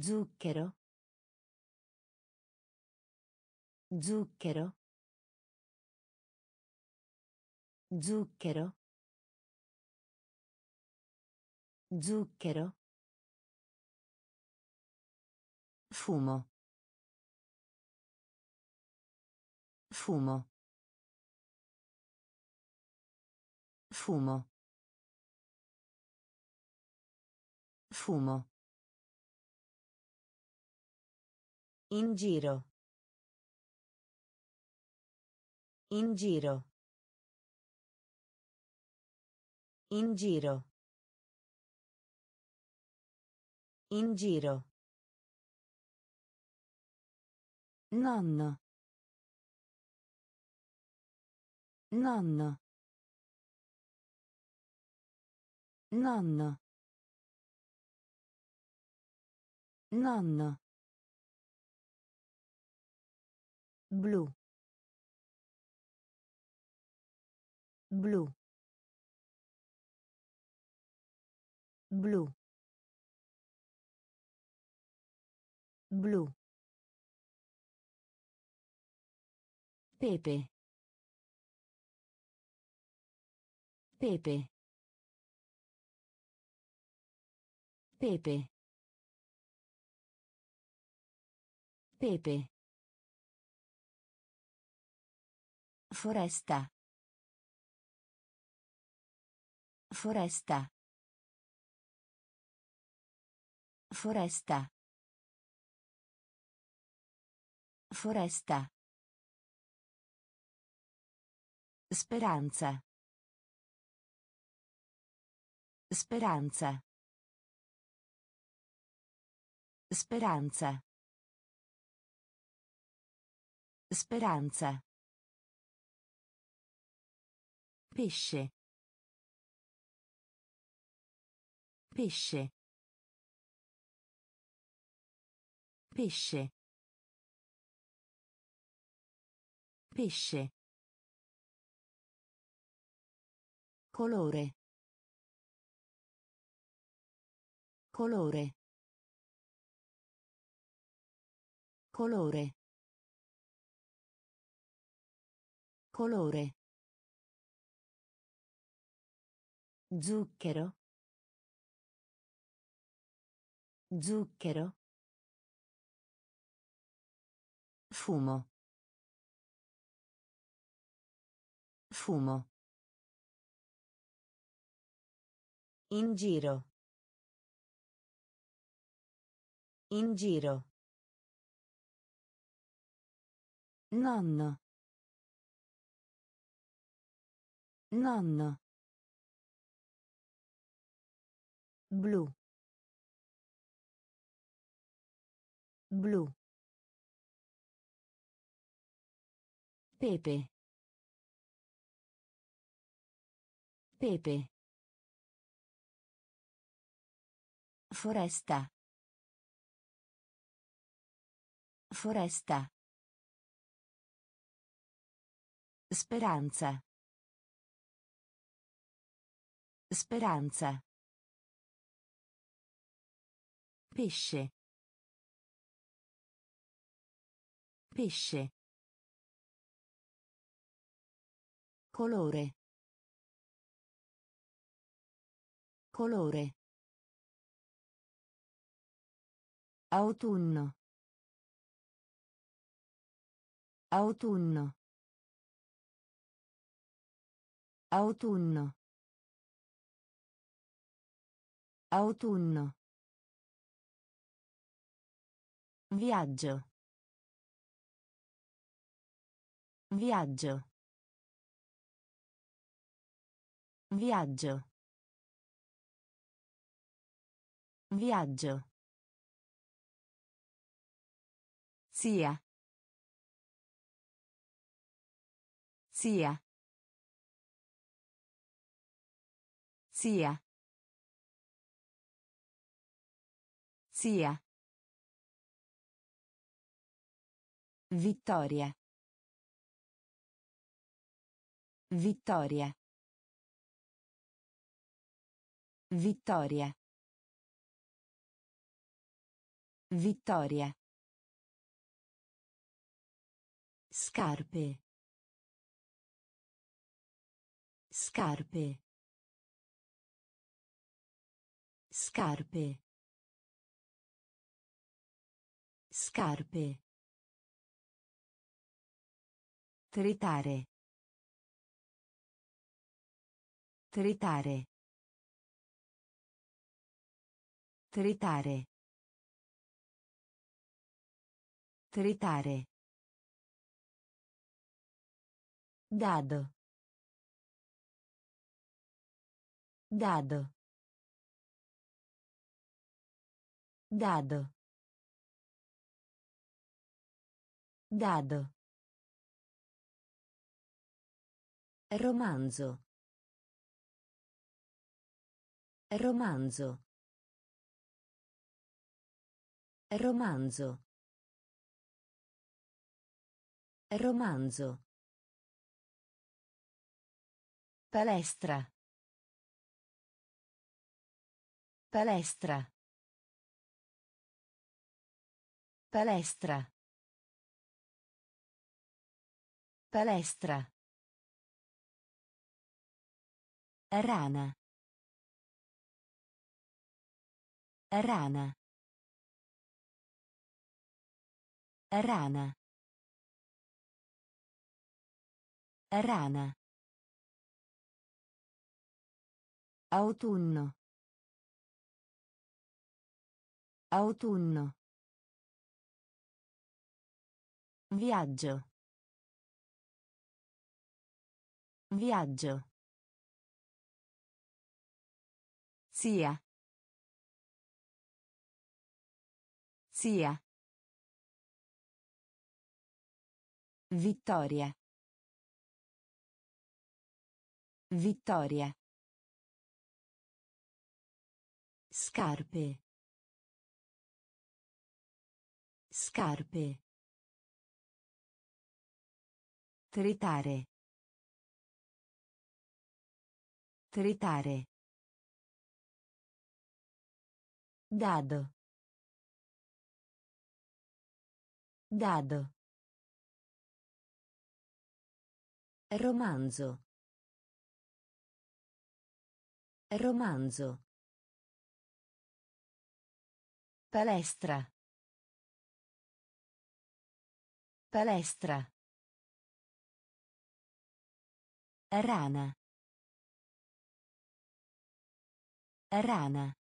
Zucchero. Zucchero. Zucchero. Zucchero. Fumo. Fumo. Fumo. Fumo. In giro. In giro. In giro. In giro. Nonno. Nonno. Nonno. Nonno. Blu. Blu. Blu. Blu. Pepe. Pepe. Pepe. Pepe. Foresta. Foresta. Foresta. Foresta. Speranza. Speranza. Speranza. Speranza. Pesce. Pesce. Pesce. Pesce. Colore. Colore. Colore. Colore. Zucchero. Zucchero. Fumo. Fumo. In giro. In giro. Nonno. Nonno. Blu. Blu. Pepe. Pepe. Foresta. Foresta. Speranza. Speranza. Pesce. Pesce. Colore. Colore. Autunno. Autunno. Autunno. Autunno. Viaggio. Viaggio. Viaggio. Viaggio. Zia. Zia. Zia. Zia. Vittoria. Vittoria. Vittoria. Vittoria. Scarpe. Scarpe. Scarpe. Scarpe. Tritare. Tritare. Tritare. Tritare. Dado. Dado. Dado. Dado. Romanzo. Romanzo. Romanzo. Romanzo. Palestra. Palestra. Palestra. Palestra. Rana. Rana. Rana. Rana. Autunno. Autunno. Viaggio. Viaggio. Zia. Zia. Vittoria. Vittoria. Scarpe. Scarpe. Tritare. Tritare. Dado. Dado. Romanzo. Romanzo. Palestra. Palestra. Rana. Rana.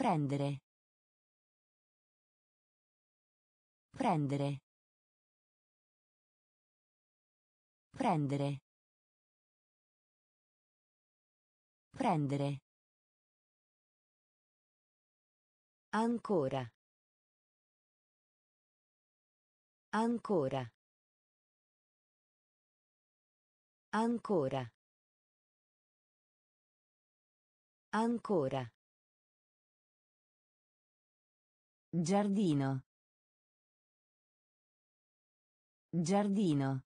Prendere. Prendere. Prendere. Prendere. Ancora. Ancora. Ancora. Ancora. Giardino. Giardino.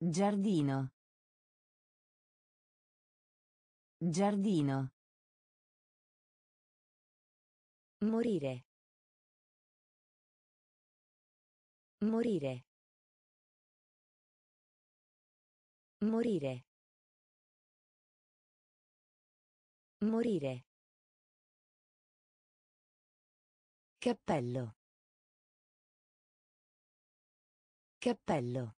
Giardino. Giardino. Morire. Morire. Morire. Morire. Cappello. Cappello.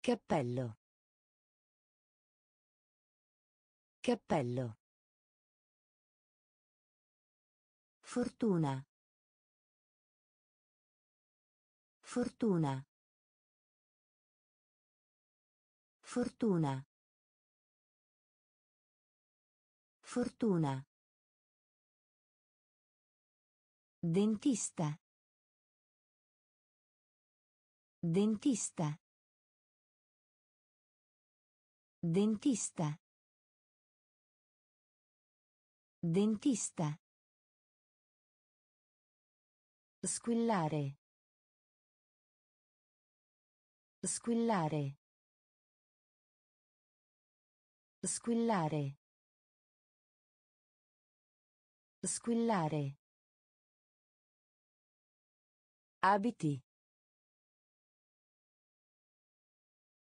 Cappello. Cappello. Fortuna. Fortuna. Fortuna. Fortuna. Dentista. Dentista. Dentista. Dentista. Squillare. Squillare. Squillare. Squillare. Abiti.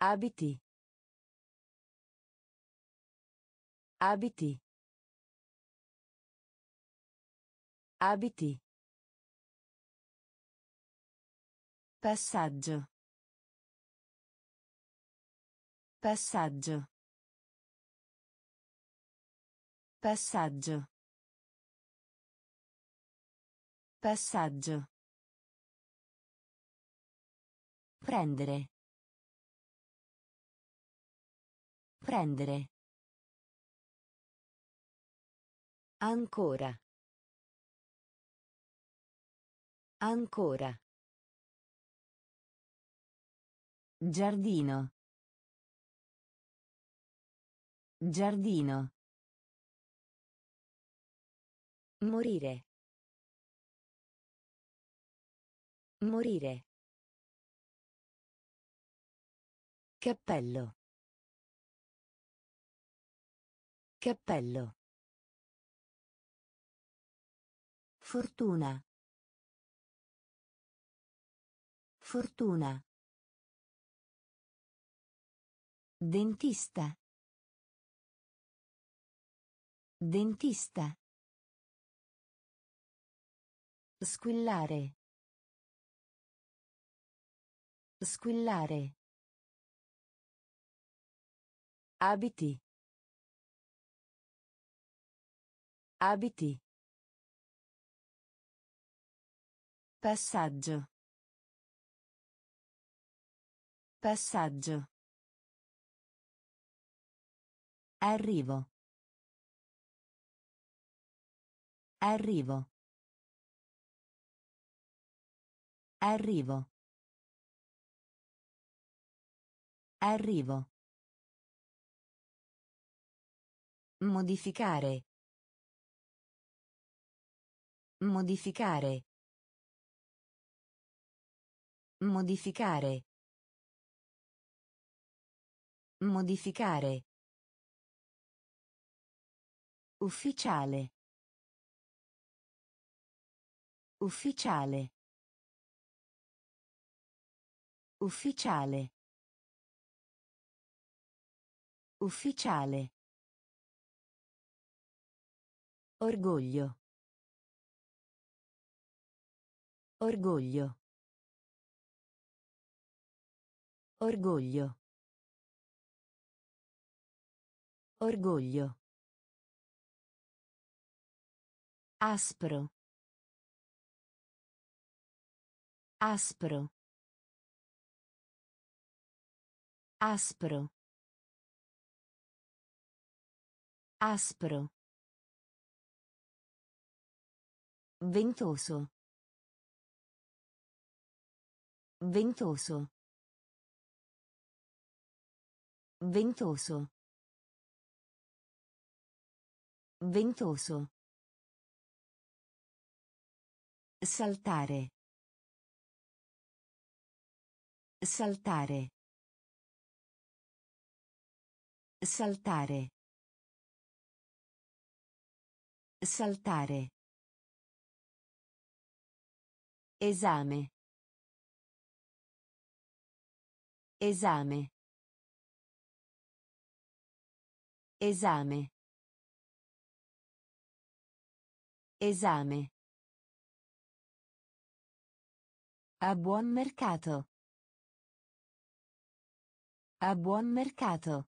Abiti. Abiti. Abiti. Passaggio. Passaggio. Passaggio. Passaggio. Prendere. Prendere. Ancora. Ancora. Giardino. Giardino. Morire. Morire. Cappello. Cappello. Fortuna. Fortuna. Dentista. Dentista. Squillare. Squillare. Abiti. Abiti. Passaggio. Passaggio. Arrivo. Arrivo. Arrivo. Arrivo. Modificare. Modificare. Modificare. Modificare. Ufficiale. Ufficiale. Ufficiale. Ufficiale. Orgoglio. Orgoglio. Orgoglio. Orgoglio. Aspro. Aspro. Aspro. Aspro. Ventoso. Ventoso. Ventoso. Ventoso. Saltare. Saltare. Saltare. Saltare. Esame. Esame. Esame. Esame. A buon mercato. A buon mercato.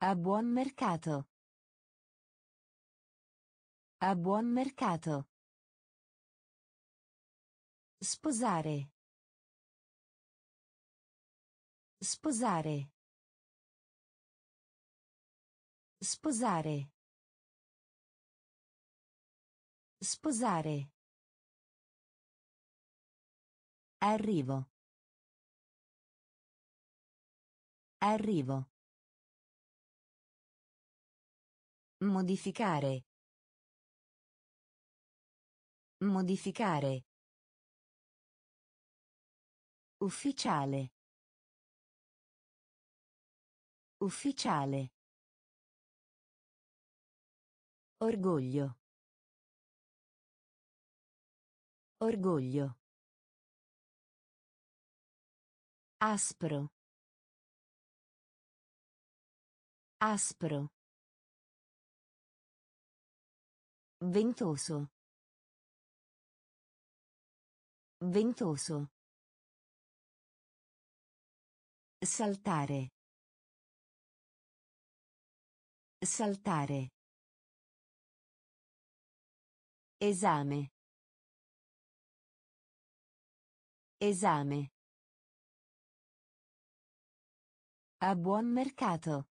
A buon mercato. A buon mercato. Sposare. Sposare. Sposare. Sposare. Arrivo. Arrivo. Modificare. Modificare. Ufficiale. Ufficiale. Orgoglio. Orgoglio. Aspro. Aspro. Ventoso. Ventoso. Saltare. Saltare. Esame. Esame. A buon mercato.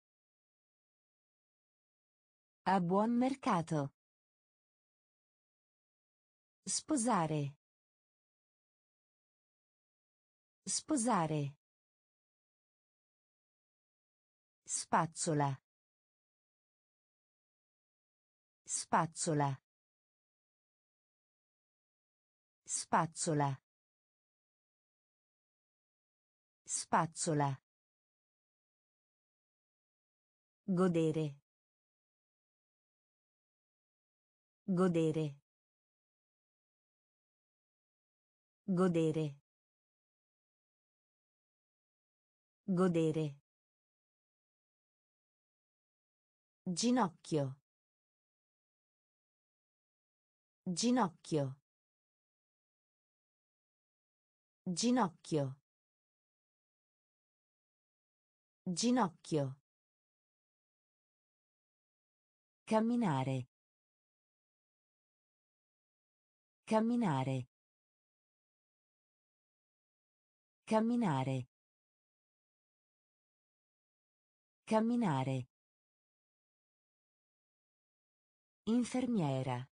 A buon mercato. Sposare. Sposare. Spazzola. Spazzola. Spazzola. Spazzola. Godere. Godere. Godere. Godere. Ginocchio. Ginocchio. Ginocchio. Ginocchio. Camminare. Camminare. Camminare. Camminare. Infermiera.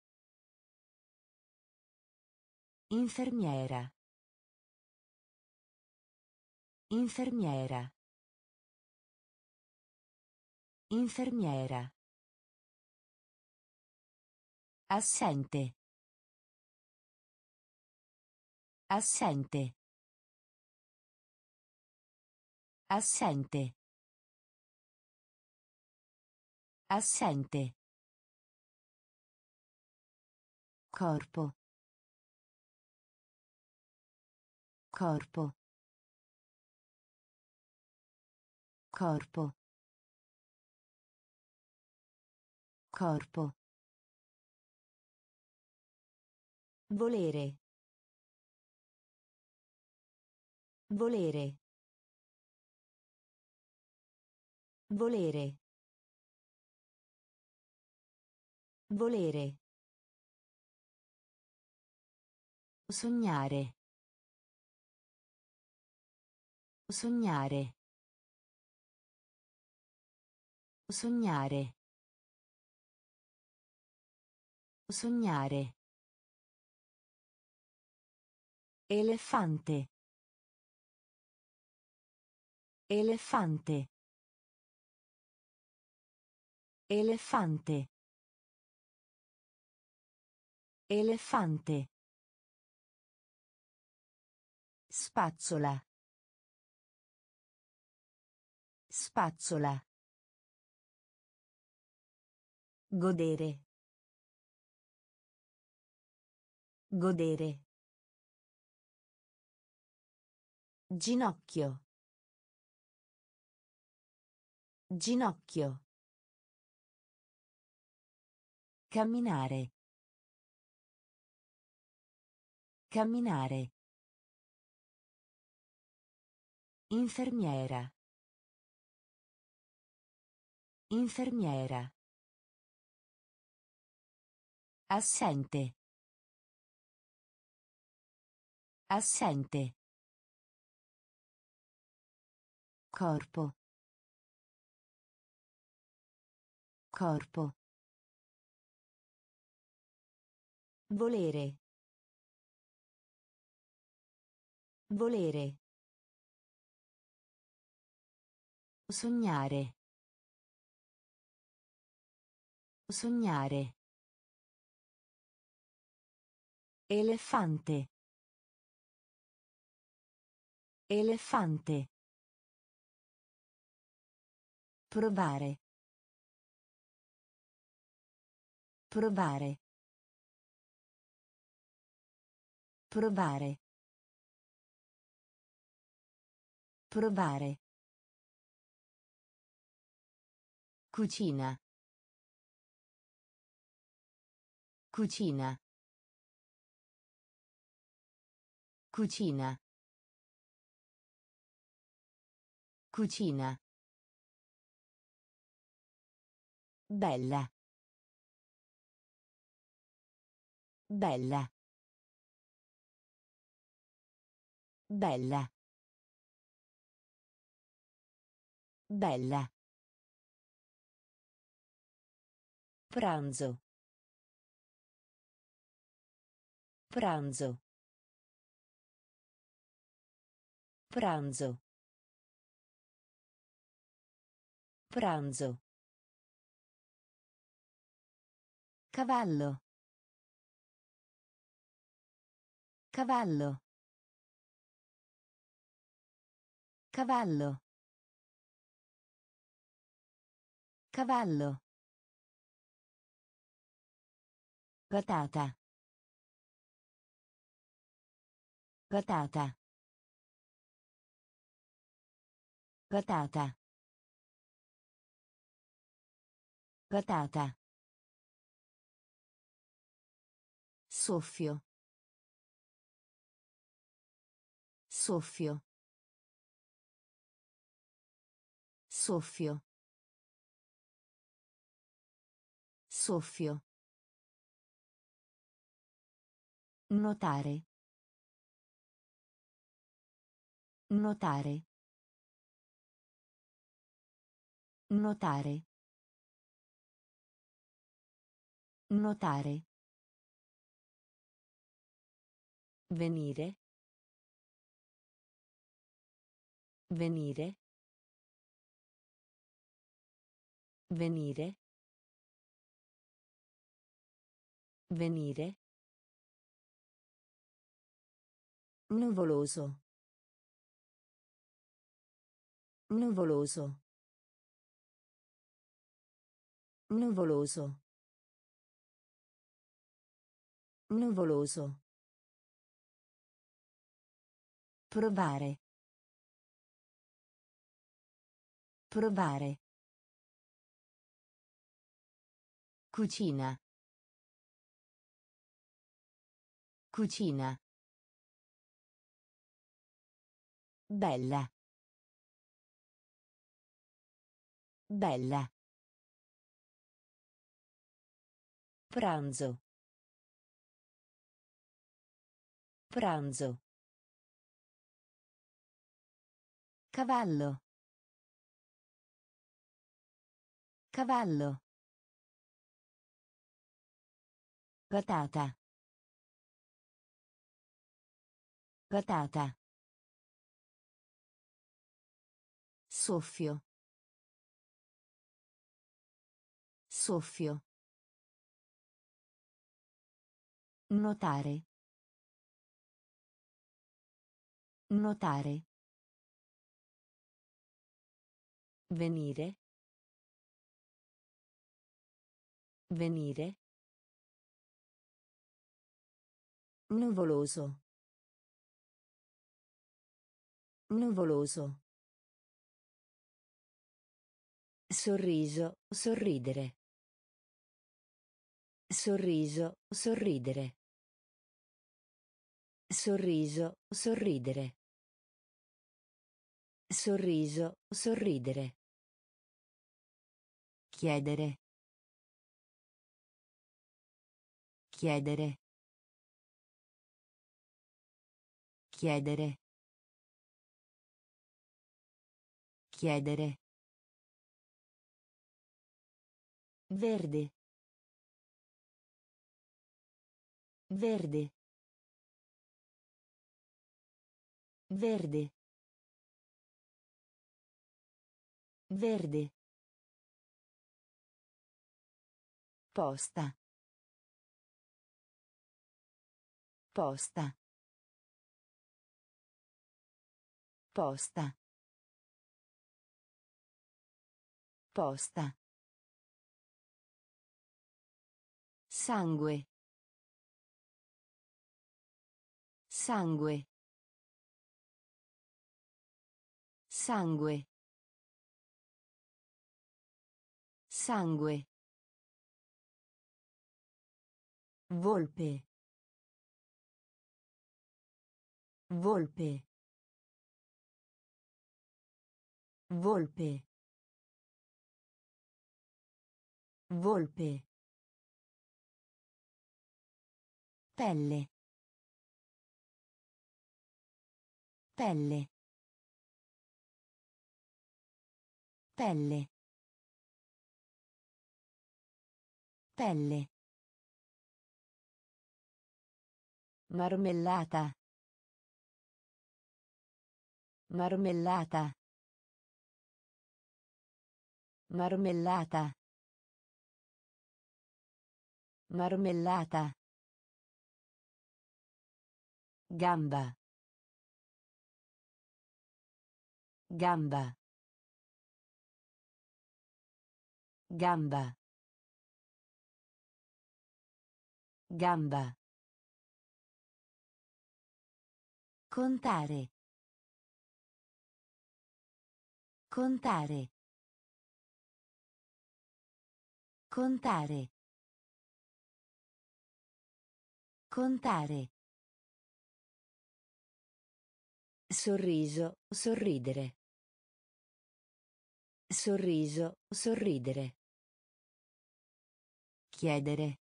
Infermiera. Infermiera. Infermiera. Assente. Assente. Assente. Assente. Corpo. Corpo. Corpo. Corpo. Volere. Volere. Volere. Volere. Sognare. Sognare. Sognare. Sognare. Elefante. Elefante. Elefante. Elefante. Spazzola. Spazzola. Godere. Godere. Ginocchio. Ginocchio. Camminare. Camminare. Infermiera. Infermiera. Assente. Assente. Corpo. Corpo. Volere. Volere. Sognare. Sognare. Elefante. Elefante. Provare. Provare. Provare. Provare. Cucina. Cucina. Cucina. Cucina. Bella. Bella. Bella. Bella. Pranzo. Pranzo. Pranzo. Pranzo. Cavallo. Cavallo. Cavallo. Cavallo. Patata. Patata. Patata. Patata. Soffio. Soffio. Soffio. Soffio. Notare. Notare. Notare. Notare. Venire. Venire. Venire. Venire. Nuvoloso. Nuvoloso. Nuvoloso. Nuvoloso. Provare. Provare. Cucina. Cucina. Bella. Bella. Pranzo. Pranzo. Cavallo. Cavallo. Patata. Patata. Soffio. Soffio. Notare. Notare. Venire. Venire. Nuvoloso. Nuvoloso. Sorriso, sorridere. Sorriso, sorridere. Sorriso, sorridere. Sorriso, sorridere. Chiedere. Chiedere. Chiedere. Chiedere. Verde. Verde. Verde. Verde. Posta. Posta. Posta. Posta. Sangue. Sangue. Sangue. Sangue. Volpe. Volpe. Volpe. Volpe. Pelle. Pelle. Pelle. Pelle. Marmellata. Marmellata. Marmellata. Marmellata. Gamba. Gamba. Gamba. Gamba. Contare. Contare. Contare. Contare. Sorriso, sorridere. Sorriso, sorridere. Chiedere.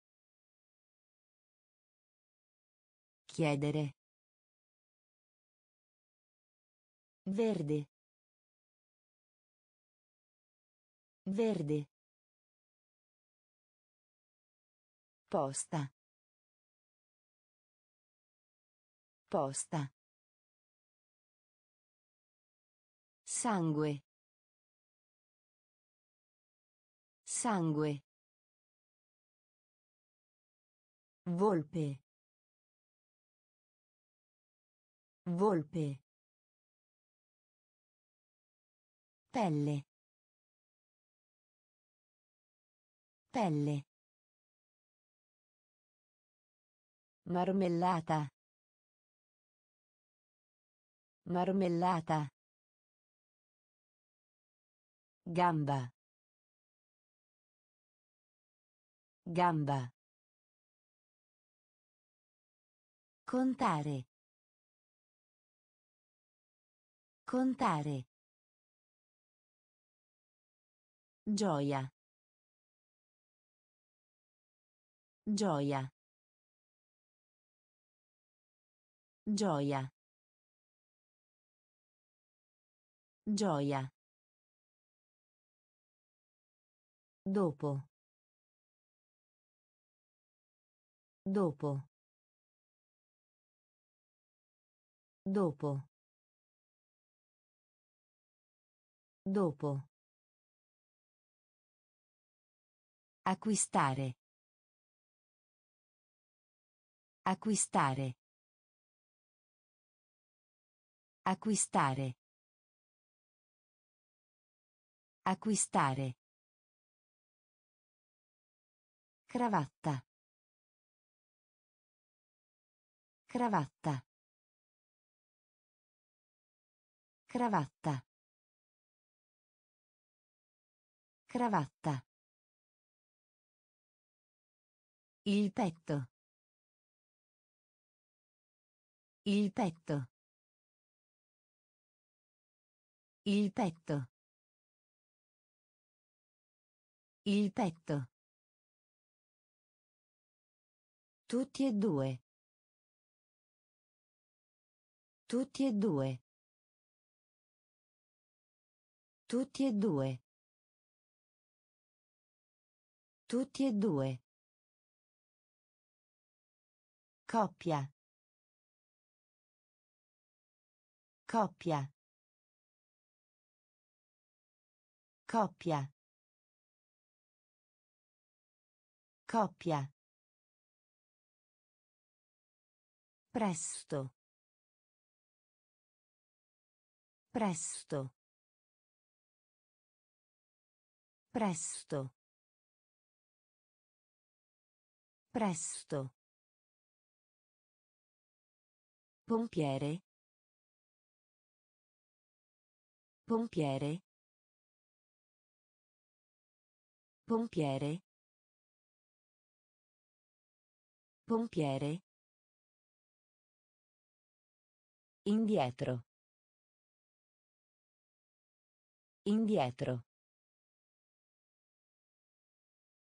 Chiedere. Verde. Verde. Posta. Posta. Sangue. Sangue. Volpe. Volpe. Pelle. Pelle. Marmellata. Marmellata. Gamba. Gamba. Contare. Contare. Gioia. Gioia. Gioia. Gioia. Dopo. Dopo. Dopo. Dopo. Acquistare. Acquistare. Acquistare. Acquistare. Cravatta. Cravatta. Cravatta. Cravatta. Il petto. Il petto. Il petto. Il petto. Tutti e due. Tutti e due. Tutti e due. Tutti e due. Coppia. Coppia. Coppia. Coppia. Presto. Presto. Presto. Presto. Pompiere. Pompiere. Pompiere. Pompiere. Indietro. Indietro.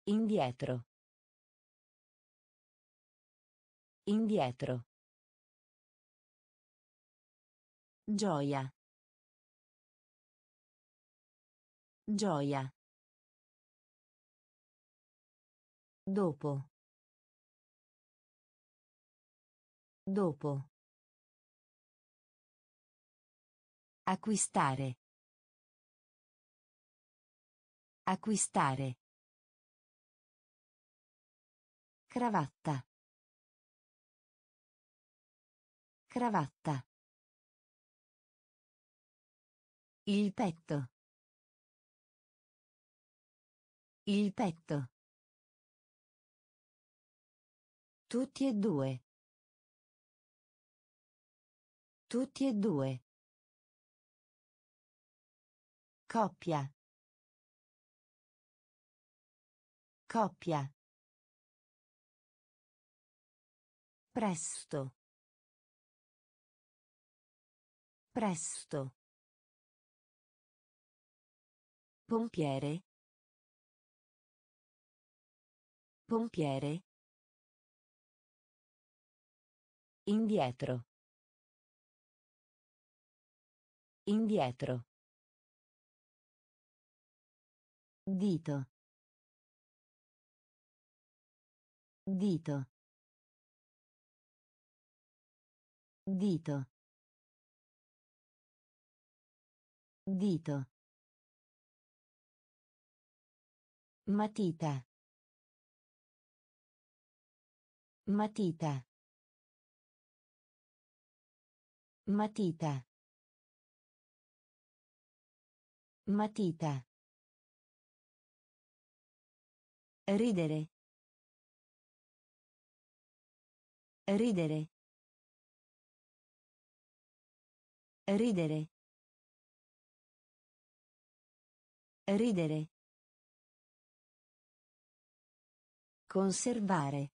Indietro. Indietro. Gioia. Gioia. Dopo. Dopo. Acquistare. Acquistare. Cravatta. Cravatta. Il petto. Il petto. Tutti e due. Tutti e due. Coppia. Coppia. Presto. Presto. Pompiere. Pompiere. Indietro. Indietro. Dito. Dito. Dito. Dito. Matita. Matita. Matita. Matita. Ridere. Ridere. Ridere. Ridere. Conservare.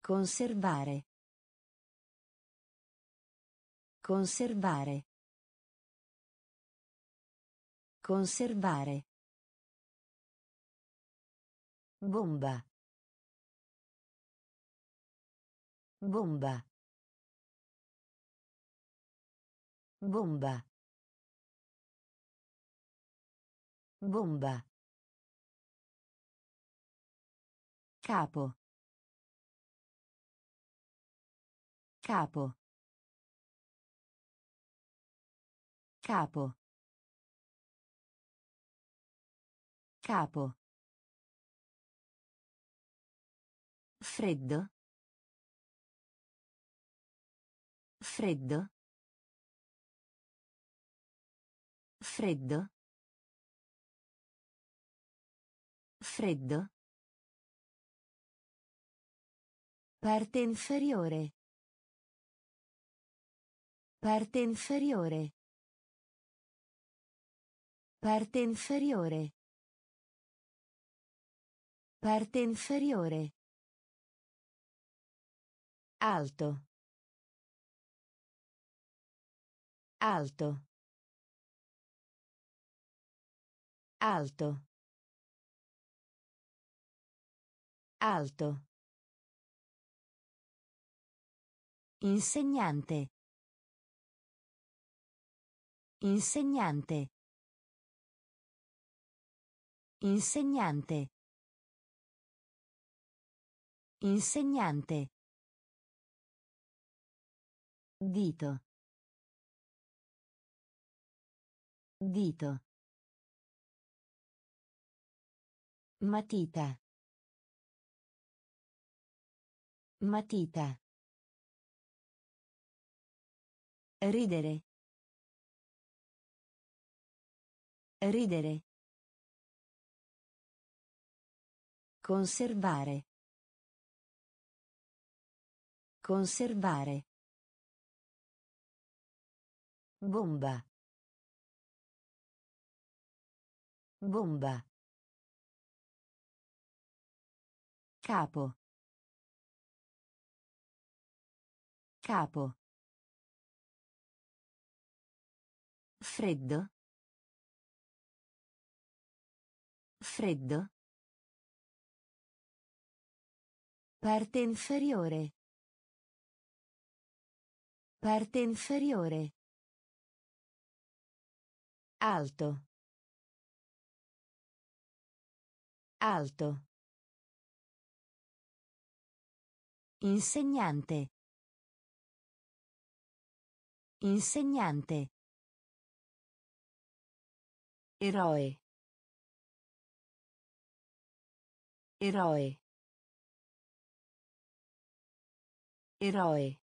Conservare. Conservare. Conservare. Bomba. Bomba. Bomba. Bomba. Capo. Capo. Capo. Capo. Freddo. Freddo. Freddo. Freddo. Parte inferiore. Parte inferiore. Parte inferiore. Parte inferiore. Alto. Alto. Alto. Alto. Insegnante. Insegnante. Insegnante. Insegnante. Dito. Dito. Matita. Matita. Ridere. Ridere. Conservare. Conservare. Bomba. Bomba. Capo. Capo. Freddo. Freddo. Parte inferiore. Parte inferiore. Alto. Alto. Insegnante. Insegnante. Eroe. Eroe. Eroe.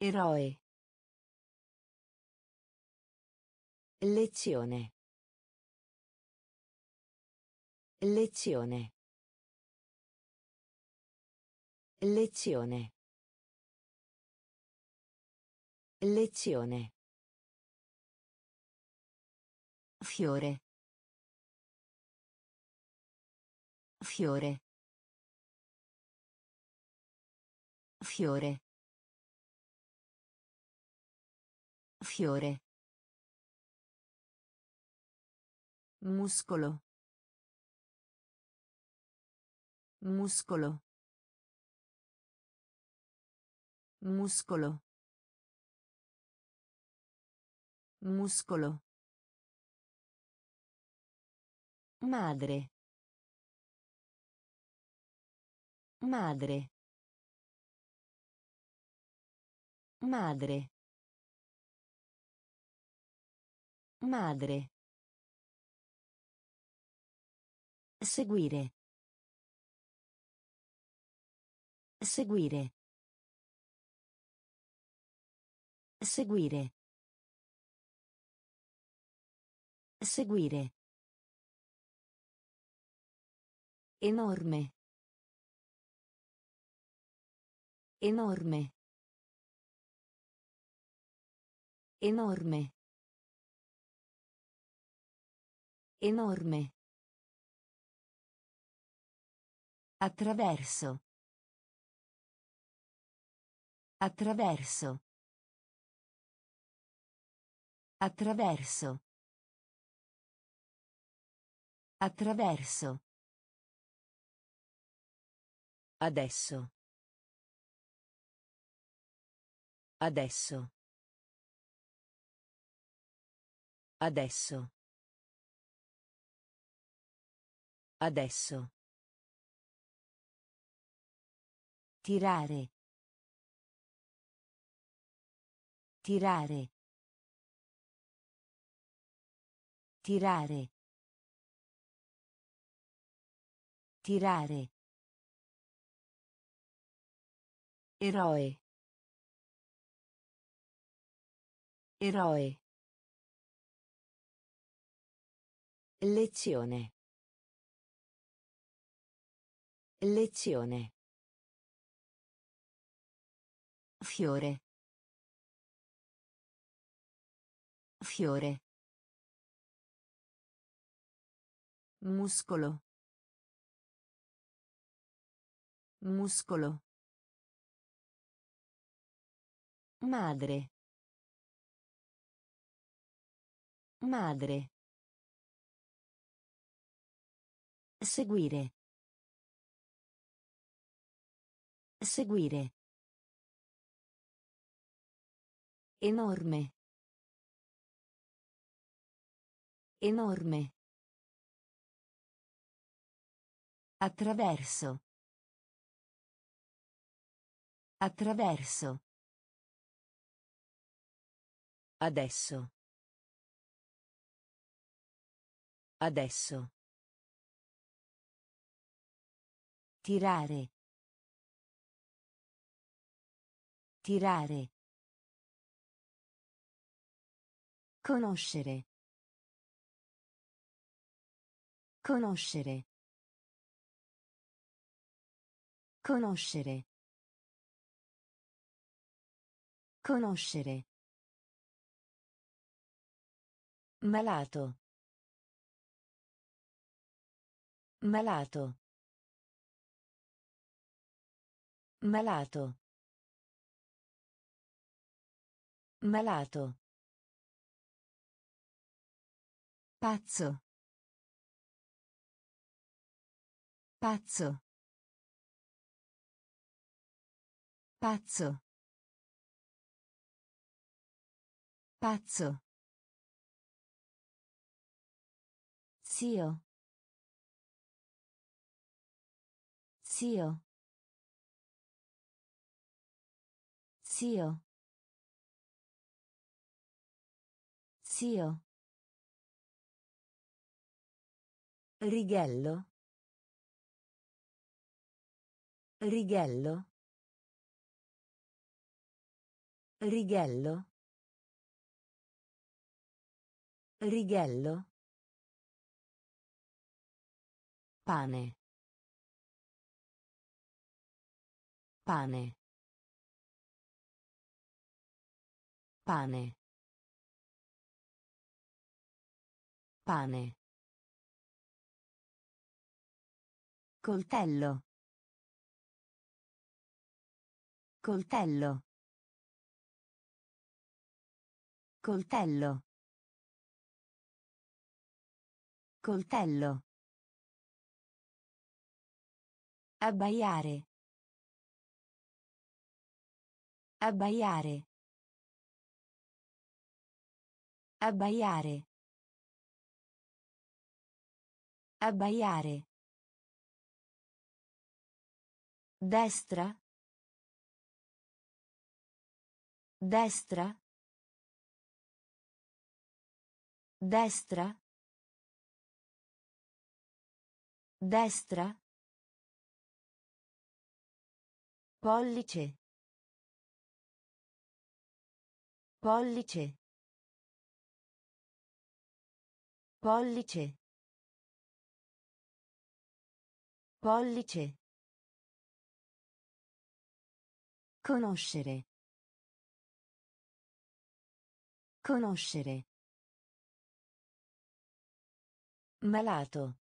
Eroe. Lezione. Lezione. Lezione. Lezione. Fiore. Fiore. Fiore. Fiore. Muscolo. Muscolo. Muscolo. Muscolo. Madre. Madre. Madre. Madre. Seguire. Seguire. Seguire. Seguire. Enorme. Enorme. Enorme. Enorme. Attraverso. Attraverso. Attraverso. Attraverso. Adesso. Adesso. Adesso. Adesso. Tirare. Tirare. Tirare. Tirare. Eroe. Eroe. Lezione. Lezione. Fiore. Fiore. Muscolo. Muscolo. Madre. Madre. Seguire. Seguire. Enorme. Enorme. Attraverso. Attraverso. Adesso. Adesso. Tirare. Tirare. Conoscere. Conoscere. Conoscere. Conoscere. Malato. Malato. Malato. Malato. Pazzo. Pazzo. Pazzo. Pazzo. Zio. Zio. Zio. Zio. Righello. Righello. Righello. Righello. Pane. Pane. Pane. Pane. Coltello. Coltello. Coltello. Coltello. Abbaiare. Abbaiare. Abbaiare. Abbaiare. Destra. Destra. Destra. Destra. Pollice. Pollice. Pollice. Pollice. Conoscere. Conoscere. Malato.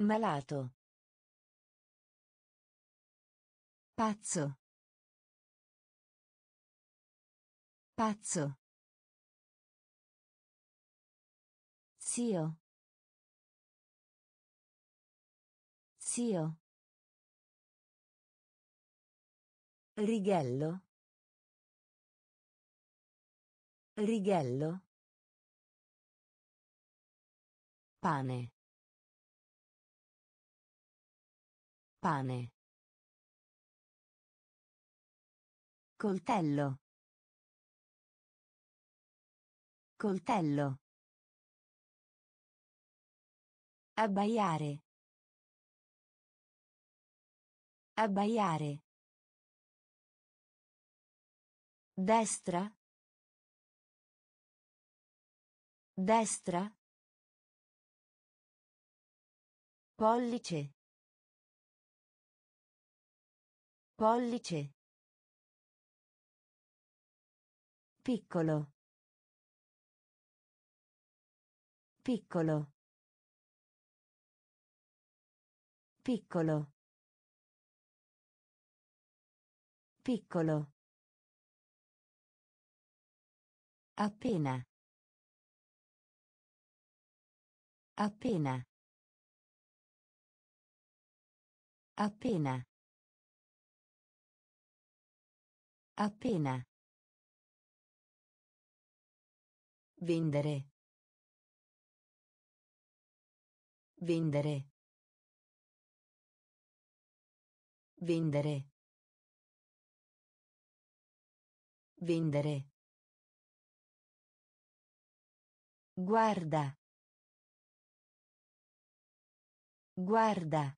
Malato. Pazzo. Pazzo. Zio. Zio. Righello. Righello. Pane. Pane. Coltello. Coltello. Abbaiare. Abbaiare. Destra. Destra. Pollice. Pollice. Piccolo. Piccolo. Piccolo. Piccolo. Appena. Appena. Appena. Appena. Vendere. Vendere. Vendere. Vendere. Guarda. Guarda.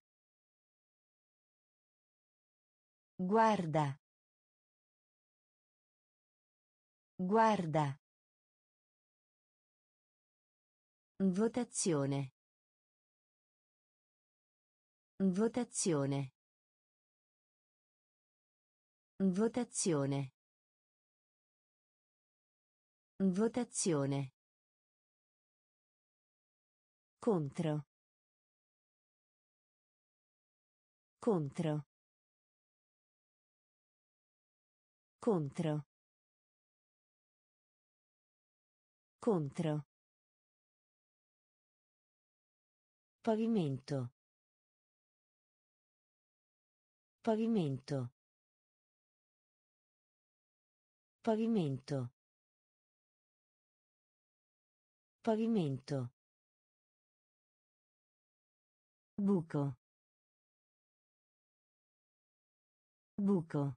Guarda. Guarda. Votazione. Votazione. Votazione. Votazione. Contro. Contro. Contro. Contro. Pavimento. Pavimento. Pavimento. Pavimento. Buco. Buco.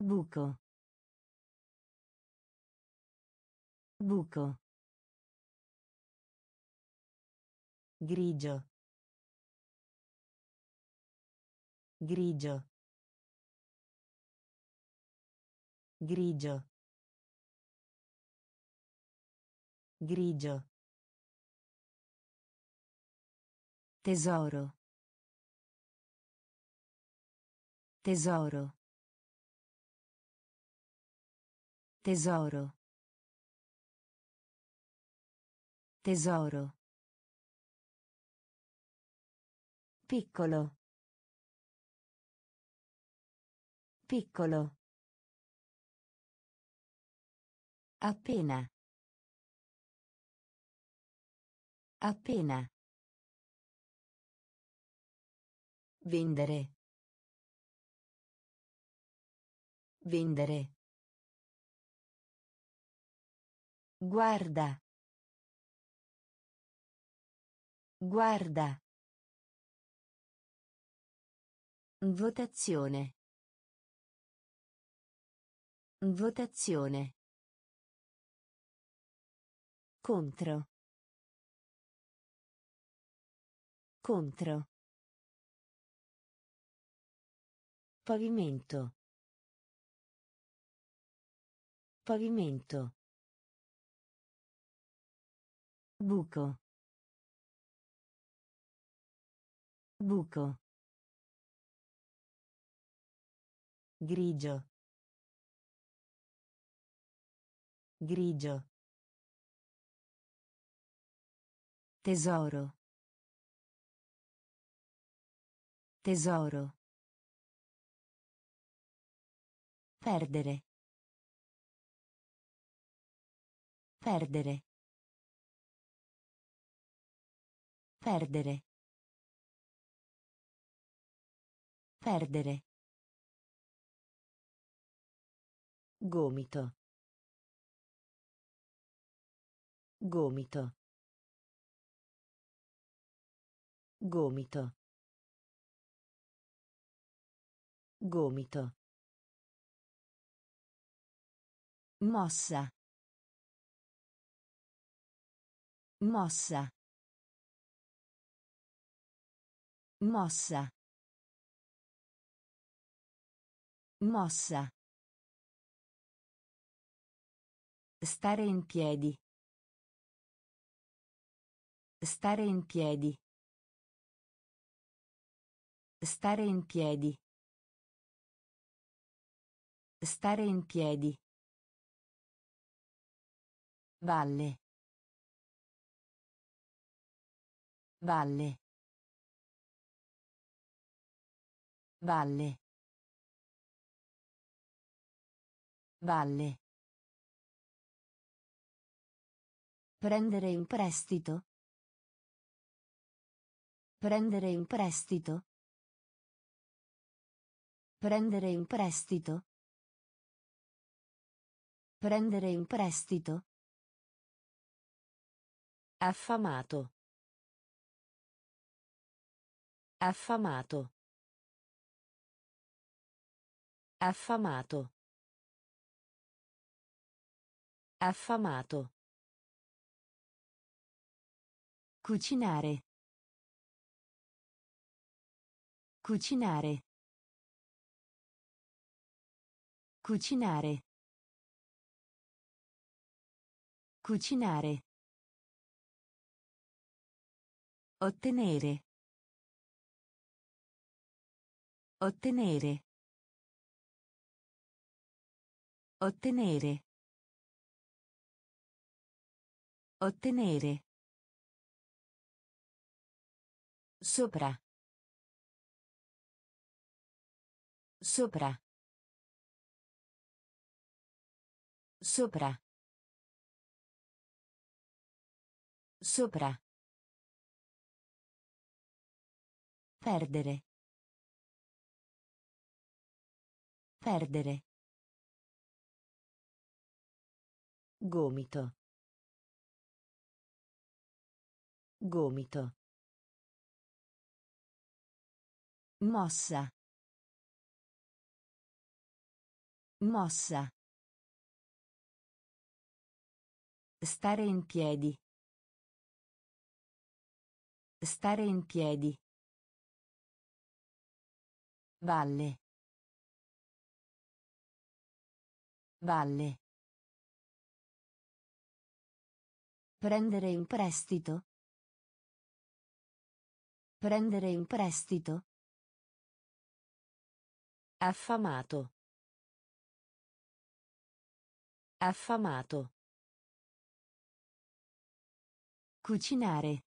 Buco. Buco. Grigio. Grigio. Grigio. Grigio. Tesoro. Tesoro. Tesoro. Tesoro. Piccolo. Piccolo. Appena. Appena. Vendere. Vendere. Guarda. Guarda. Votazione. Votazione. Contro. Contro. Pavimento. Pavimento. Buco. Buco. Grigio. Grigio. Tesoro. Tesoro. Perdere. Perdere. Perdere. Perdere. Gomito. Gomito. Gomito. Gomito. Mossa. Mossa. Mossa. Mossa. Stare in piedi. Stare in piedi. Stare in piedi. Stare in piedi. Valle. Valle. Valle. Valle. Prendere in prestito. Prendere in prestito. Prendere in prestito. Prendere in prestito. Affamato. Affamato. Affamato. Affamato. Cucinare. Cucinare. Cucinare. Cucinare. Ottenere. Ottenere. Ottenere. Ottenere. Sopra. Sopra. Sopra. Sopra. Perdere. Perdere. Gomito. Gomito. Mossa. Mossa. Stare in piedi. Stare in piedi. Valle. Valle. Prendere in prestito. Prendere in prestito. Affamato. Affamato. Cucinare.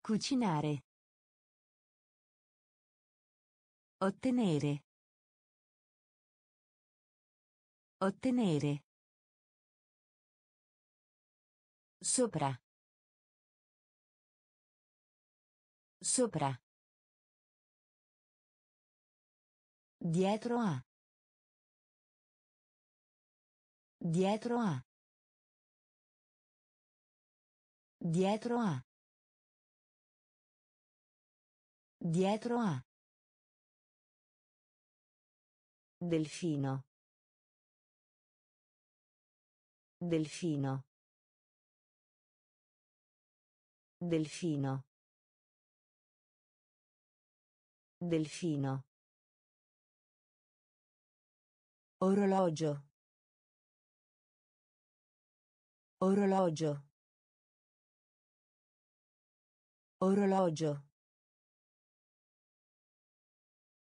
Cucinare. Ottenere. Ottenere. Sopra. Sopra. Dietro a. Dietro a. Dietro a. Dietro a. Delfino. Delfino. Delfino. Delfino. Orologio. Orologio. Orologio.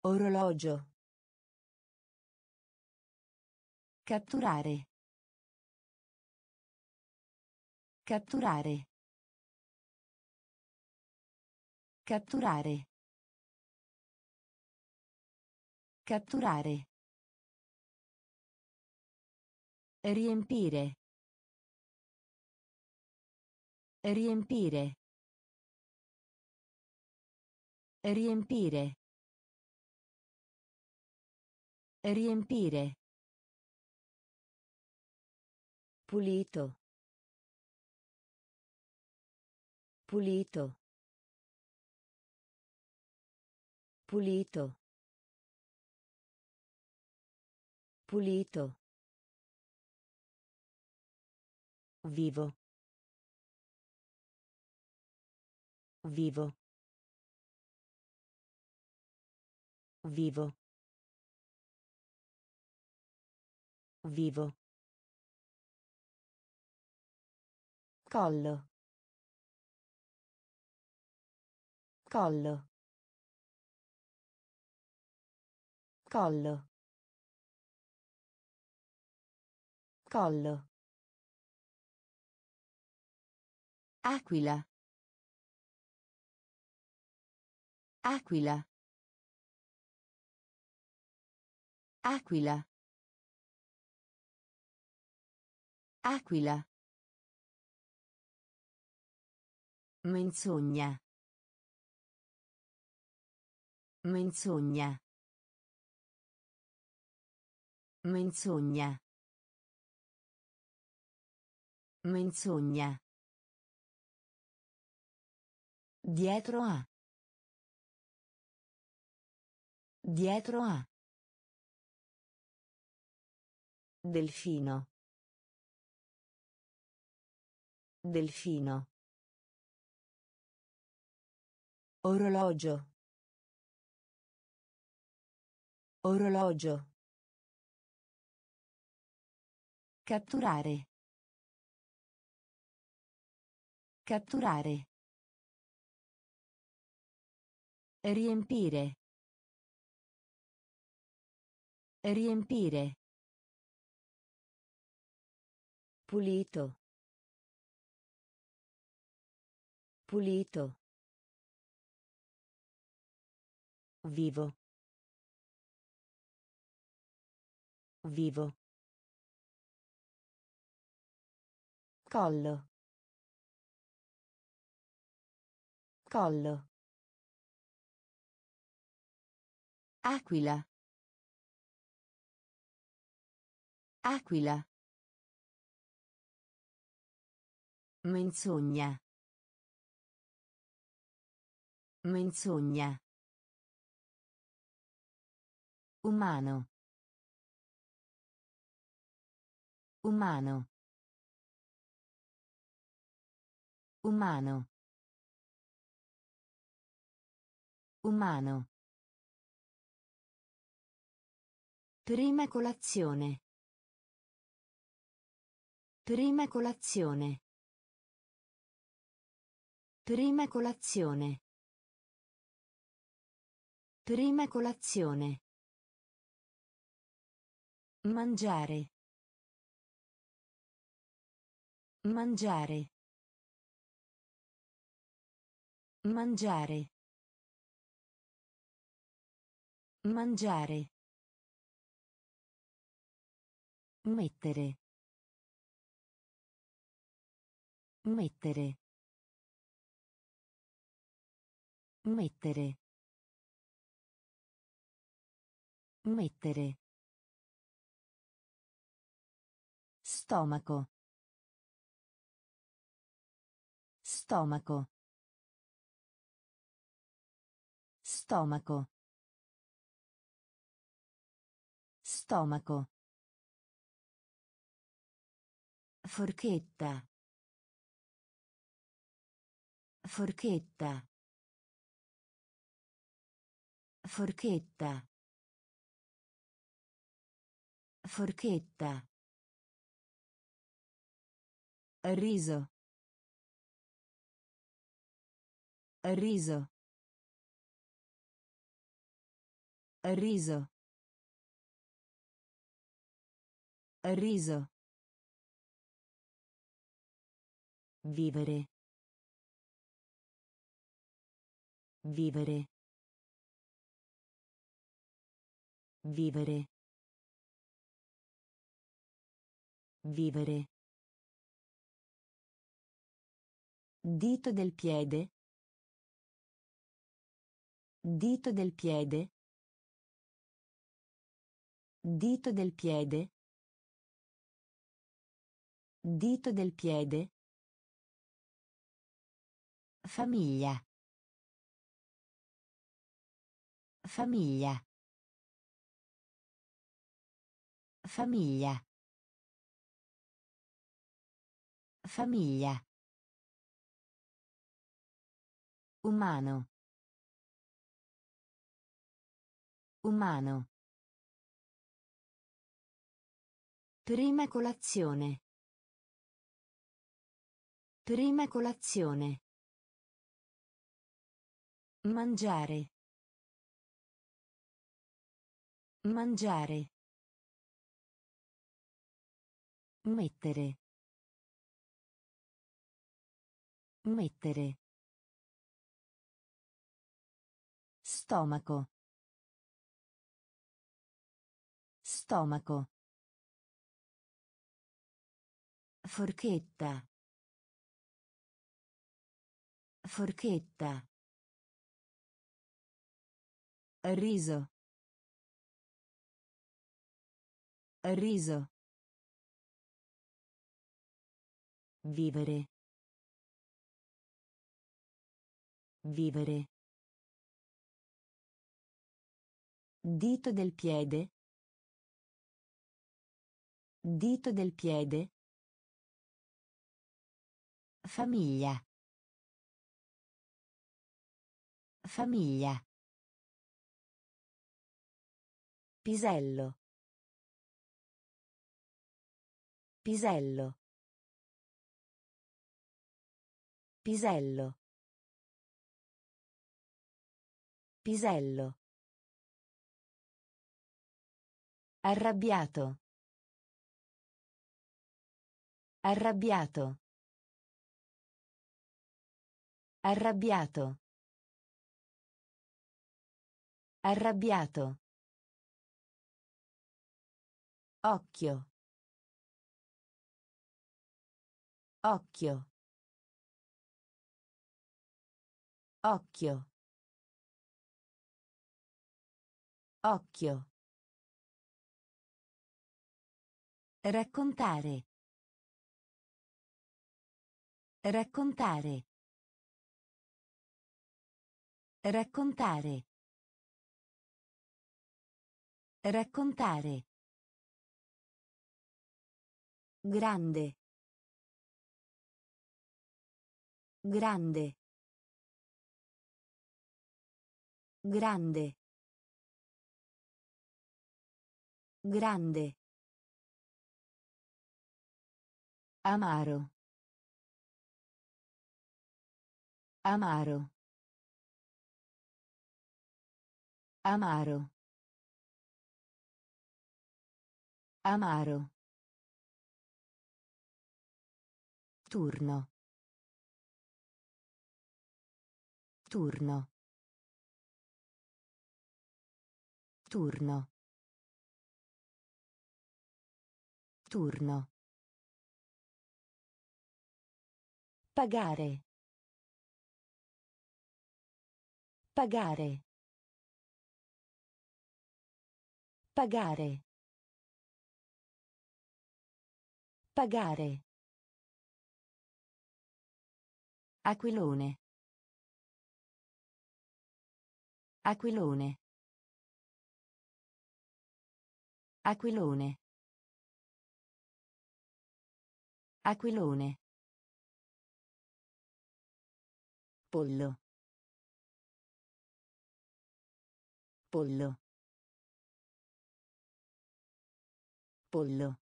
Orologio. Catturare. Catturare. Catturare. Catturare. Riempire. Riempire. Riempire. Riempire. Pulito. Pulito. Pulito. Pulito. Vivo. Vivo. Vivo. Vivo. Collo. Collo. Collo. Collo. Aquila. Aquila. Aquila. Aquila. Menzogna. Menzogna. Menzogna. Menzogna. Dietro a. Dietro a. Delfino. Delfino. Orologio. Orologio. Catturare. Catturare. Riempire. Riempire. Pulito. Pulito. Vivo. Vivo. Collo. Collo. Aquila. Aquila. Menzogna. Menzogna. Umano. Umano. Umano. Umano. Prima colazione. Prima colazione. Prima colazione. Prima colazione. Mangiare. Mangiare. Mangiare. Mangiare. Mettere. Mettere. Mettere. Mettere. Stomaco. Stomaco. Stomaco. Stomaco. Forchetta. Forchetta. Forchetta. Forchetta. Riso. Riso. Riso. Riso. Vivere. Vivere. Vivere. Vivere. Dito del piede. Dito del piede. Dito del piede. Dito del piede. Famiglia. Famiglia. Famiglia. Famiglia. Umano. Umano. Prima colazione. Prima colazione. Mangiare. Mangiare. Mettere. Mettere. Stomaco. Stomaco. Forchetta. Forchetta. Riso. Riso. Vivere. Vivere. Dito del piede. Dito del piede. Famiglia. Famiglia. Pisello. Pisello. Pisello. Pisello. Arrabbiato. Arrabbiato. Arrabbiato. Arrabbiato. Occhio. Occhio. Occhio. Occhio. Raccontare. Raccontare. Raccontare. Raccontare. Grande. Grande. Grande. Grande. Amaro. Amaro. Amaro. Amaro. Turno. Turno. Turno. Turno. Pagare. Pagare. Pagare. Pagare. Aquilone. Aquilone. Aquilone. Aquilone. Pollo. Pollo. Pollo.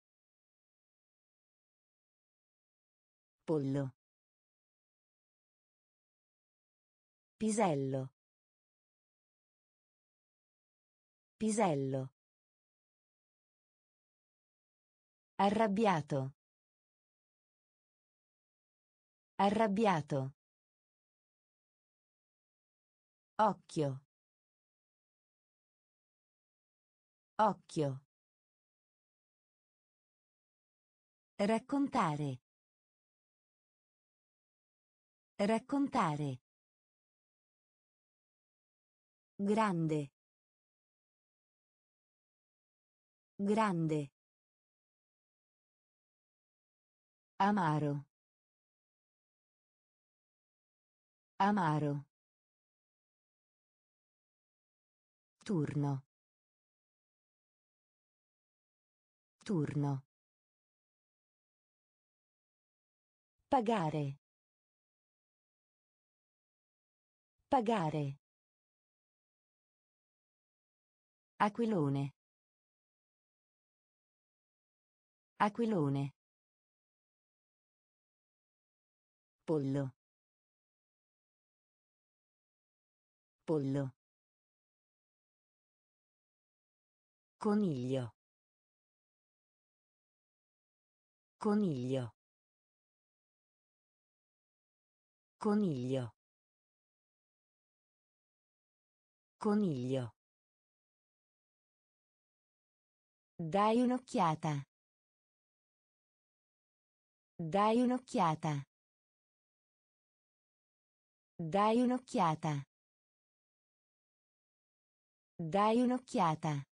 Pollo. Pisello. Pisello. Arrabbiato. Arrabbiato. Occhio. Occhio. Raccontare. Raccontare. Grande. Grande. Amaro. Amaro. Turno. Turno. Pagare. Pagare. Aquilone. Aquilone. Pollo. Pollo. Coniglio. Coniglio. Coniglio. Coniglio. Dai un'occhiata. Dai un'occhiata. Dai un'occhiata. Dai un'occhiata.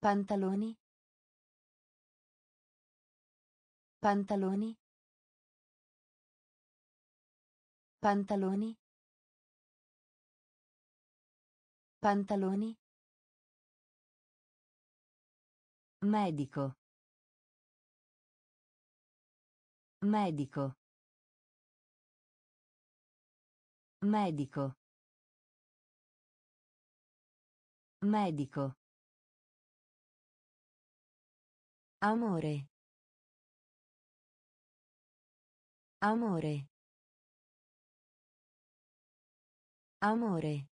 Pantaloni. Pantaloni. Pantaloni. Pantaloni. Medico. Medico. Medico. Medico. Amore. Amore. Amore.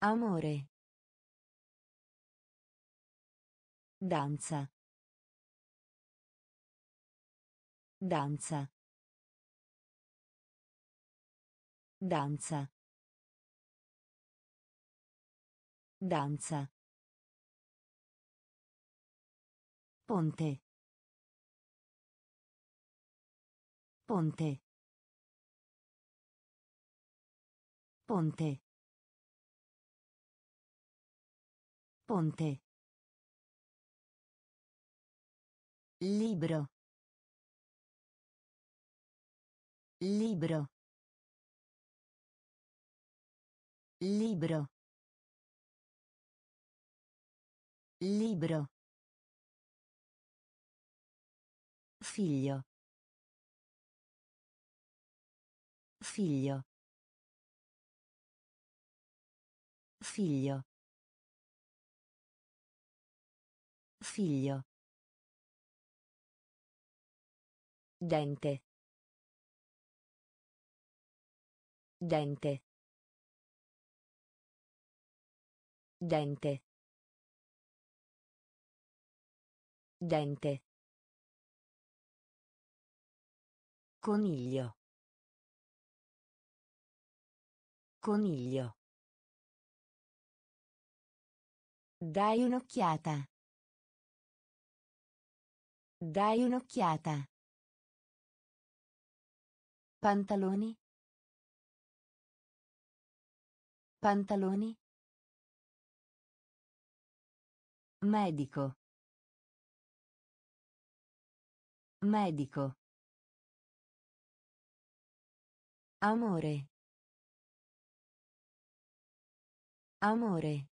Amore. Danza. Danza. Danza. Danza. Ponte. Ponte. Ponte. Ponte. Libro. Libro. Libro. Libro. Figlio. Figlio. Figlio. Figlio. Dente. Dente. Dente. Dente. Coniglio. Coniglio. Dai un'occhiata. Dai un'occhiata. Pantaloni. Pantaloni. Medico. Medico. Amore. Amore.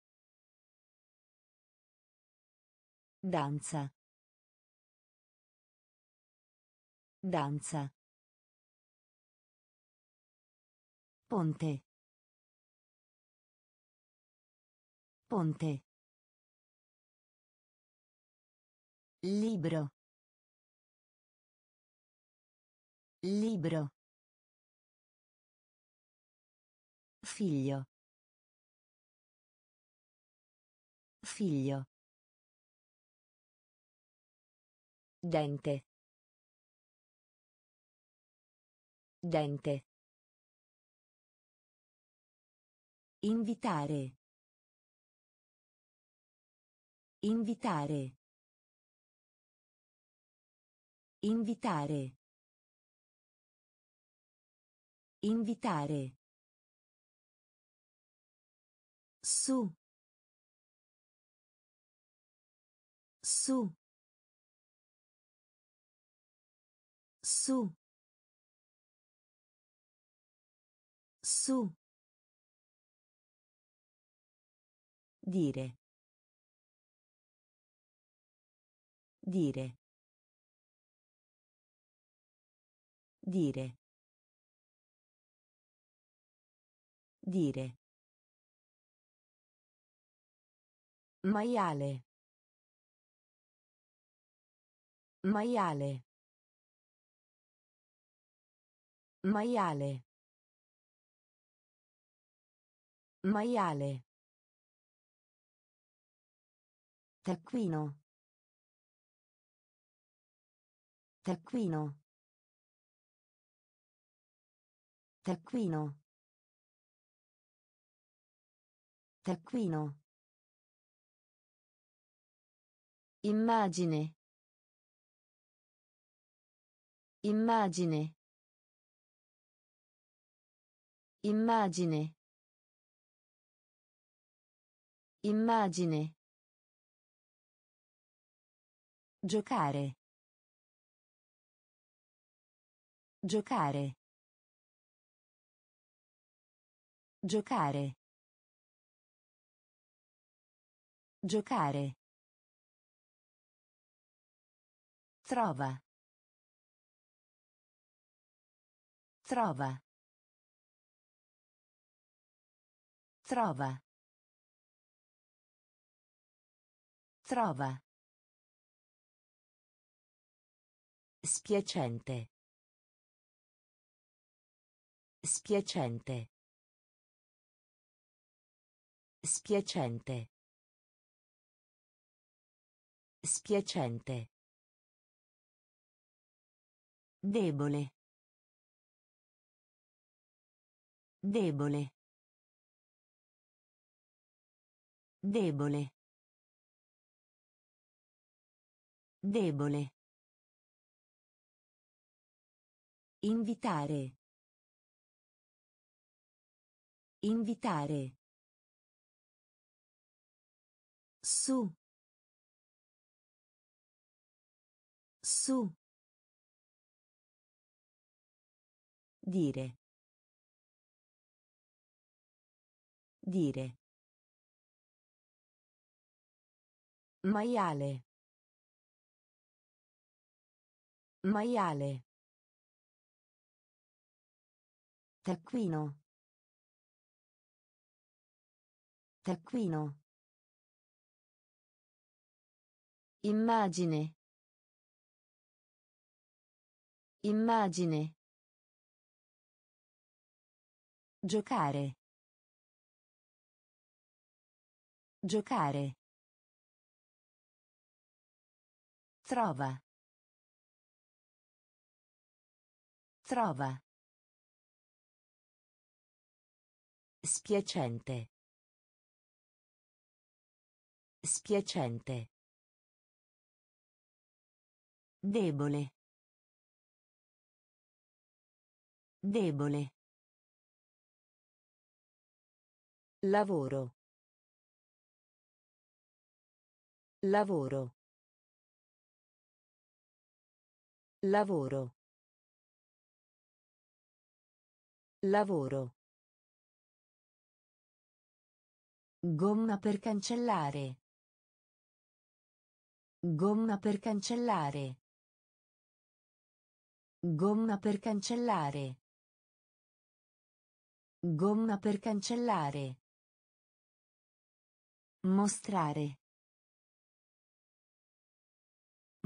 Danza. Danza. Ponte. Ponte. Libro. Libro. Figlio. Figlio. Dente. Dente. Invitare. Invitare. Invitare. Invitare. Su. Su. Su. Su. Dire. Dire. Dire. Dire. Maiale. Maiale. Maiale. Maiale. Taccuino. Taccuino. Taccuino. Taccuino. Immagine. Immagine. Immagine. Immagine. Giocare. Giocare. Giocare. Giocare. Trova. Trova. Trova. Trova. Spiacente. Spiacente. Spiacente. Spiacente. Debole. Debole. Debole. Debole. Invitare. Invitare. Su. Su. Dire. Dire. Maiale. Maiale. Taccuino. Taccuino. Immagine. Immagine. Giocare. Giocare. Trova. Trova. Spiacente. Spiacente. Debole. Debole. Lavoro. Lavoro. Lavoro. Lavoro. Gomma per cancellare. Gomma per cancellare. Gomma per cancellare. Gomma per cancellare. Mostrare.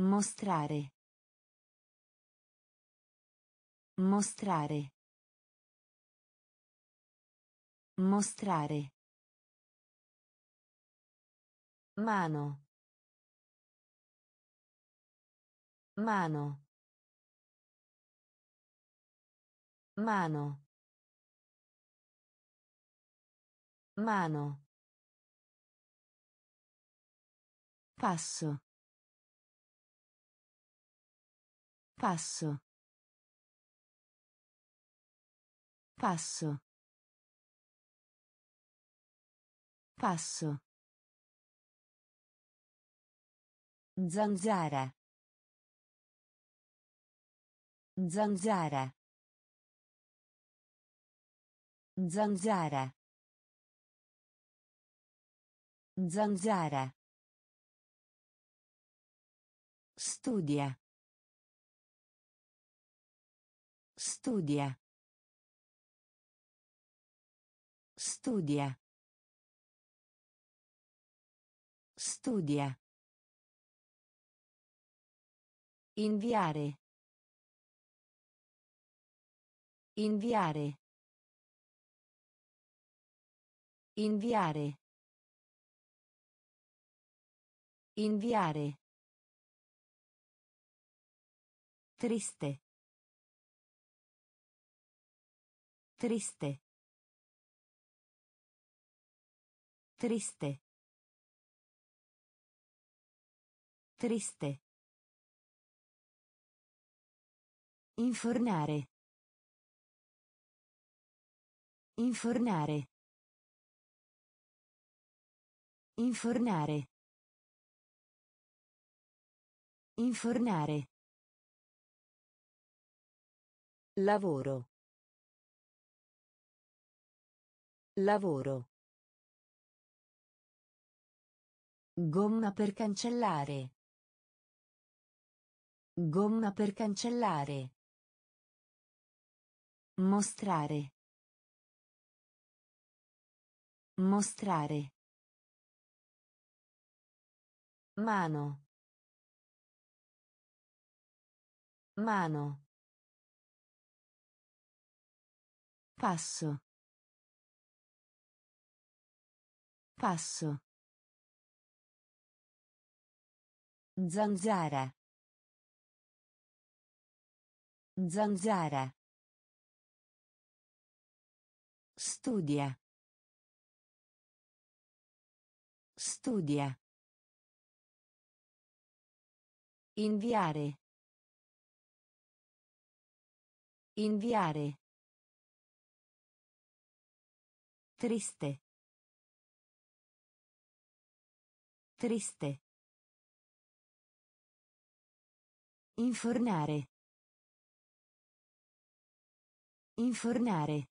Mostrare. Mostrare. Mostrare. Mano. Mano. Mano. Mano. Passo. Passo. Passo. Passo. Zanzara. Zanzara. Zanzara. Zanzara. Studia. Studia. Studia. Studia. Inviare. Inviare. Inviare. Inviare. Triste. Triste. Triste. Triste. Infornare. Infornare. Infornare. Infornare. Lavoro. Lavoro. Gomma per cancellare. Gomma per cancellare. Mostrare. Mostrare. Mano. Mano. Passo. Passo. Zanzara. Zanzara. Studia. Studia. Inviare. Inviare. Triste. Triste. Infornare. Infornare.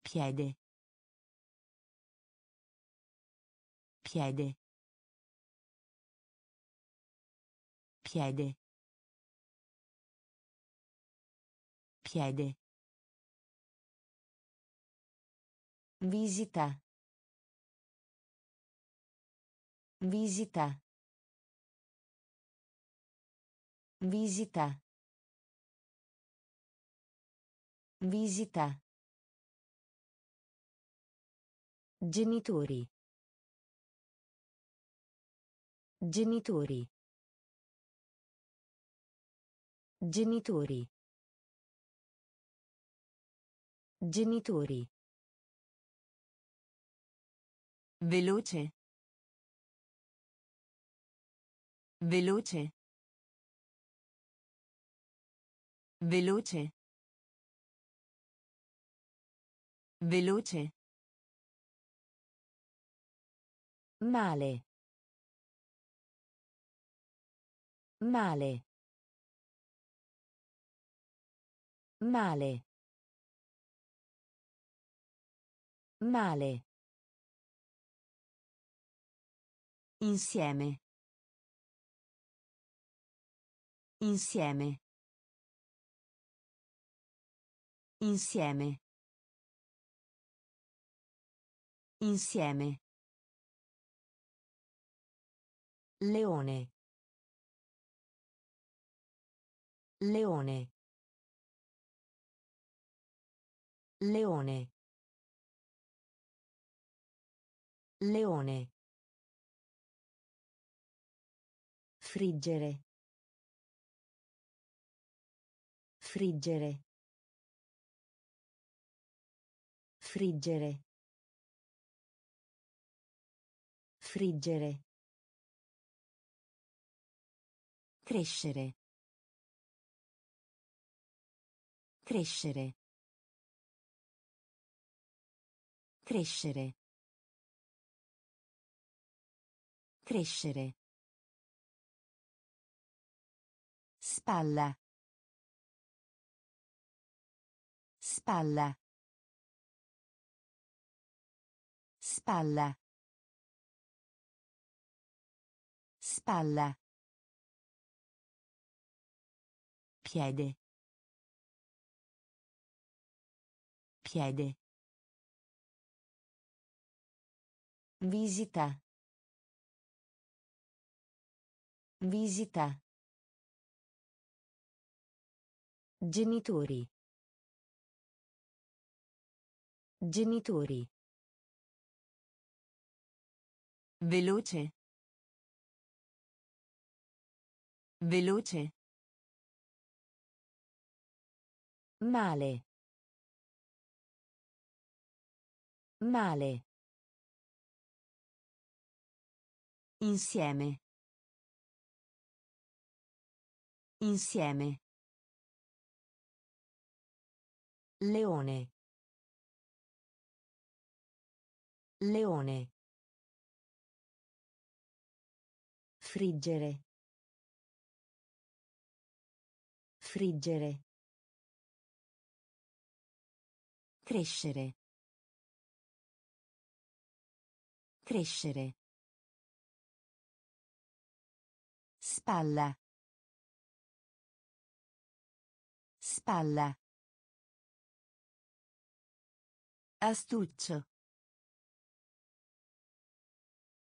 Piede. Piede. Piede. Piede. Visita. Visita. Visita. Visita. Genitori. Genitori. Genitori. Genitori. Veloce. Veloce. Veloce. Veloce. Male. Male. Male. Male. Insieme. Insieme. Insieme. Insieme. Leone. Leone. Leone. Leone. Friggere. Friggere. Friggere. Friggere. Crescere. Crescere. Crescere. Crescere. Spalla. Spalla. Spalla. Spalla. Piede. Piede. Visita. Visita. Genitori. Genitori. Veloce. Veloce. Male. Male. Insieme. Insieme. Leone. Leone. Friggere. Friggere. Crescere. Crescere. Spalla. Spalla. Astuccio.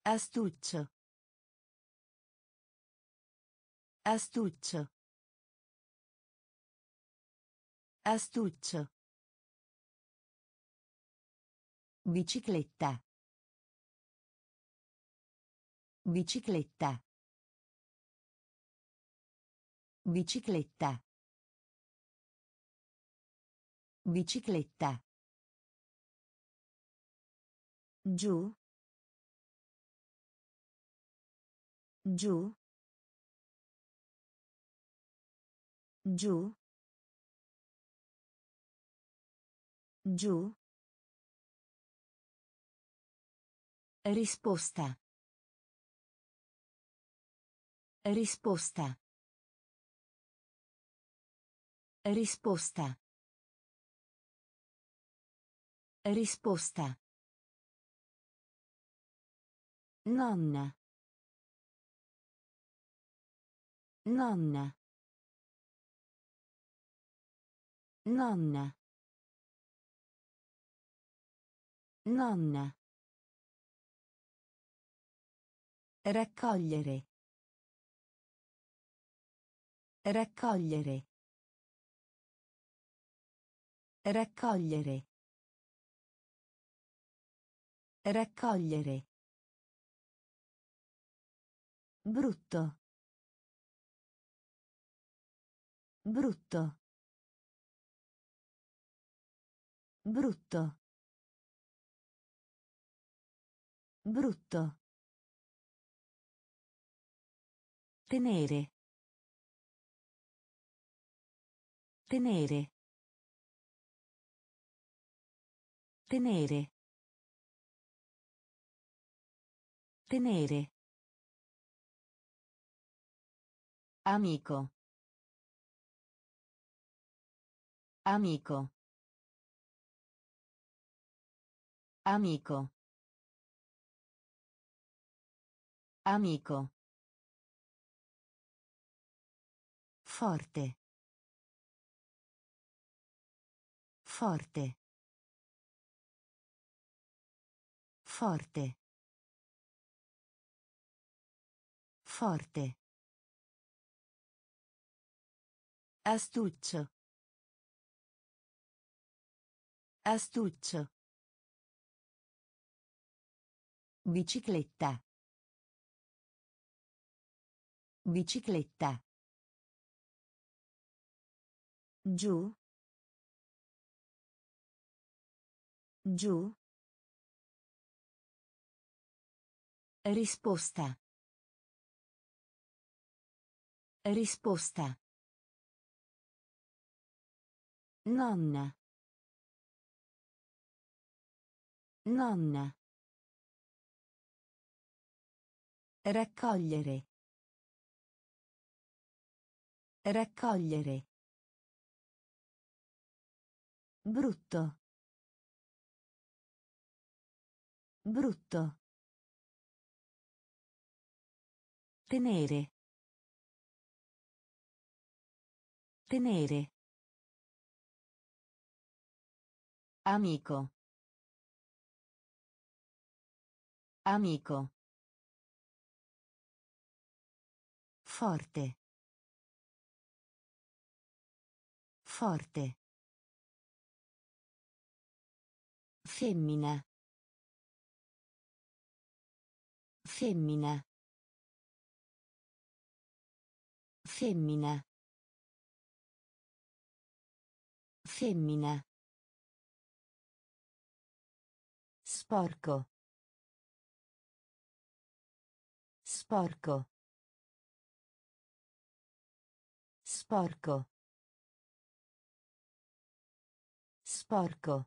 Astuccio. Astuccio. Astuccio. Bicicletta. Bicicletta. Bicicletta. Bicicletta. Giù. Giù. Giù. Giù. Risposta. Risposta. Risposta. Risposta. Nonna. Nonna. Nonna. Nonna. Raccogliere. Raccogliere. Raccogliere. Raccogliere. Brutto. Brutto. Brutto. Brutto. Tenere. Tenere. Tenere. Tenere. Amico. Amico. Amico. Amico. Forte. Forte. Forte. Forte. Astuccio. Astuccio. Bicicletta. Bicicletta. Giù. Giù. Risposta. Risposta. Nonna. Nonna. Raccogliere. Raccogliere. Brutto. Brutto. Tenere. Tenere. Amico. Amico. Forte. Forte. Femmina. Femmina. Femmina. Femmina. Sporco. Sporco. Sporco. Sporco.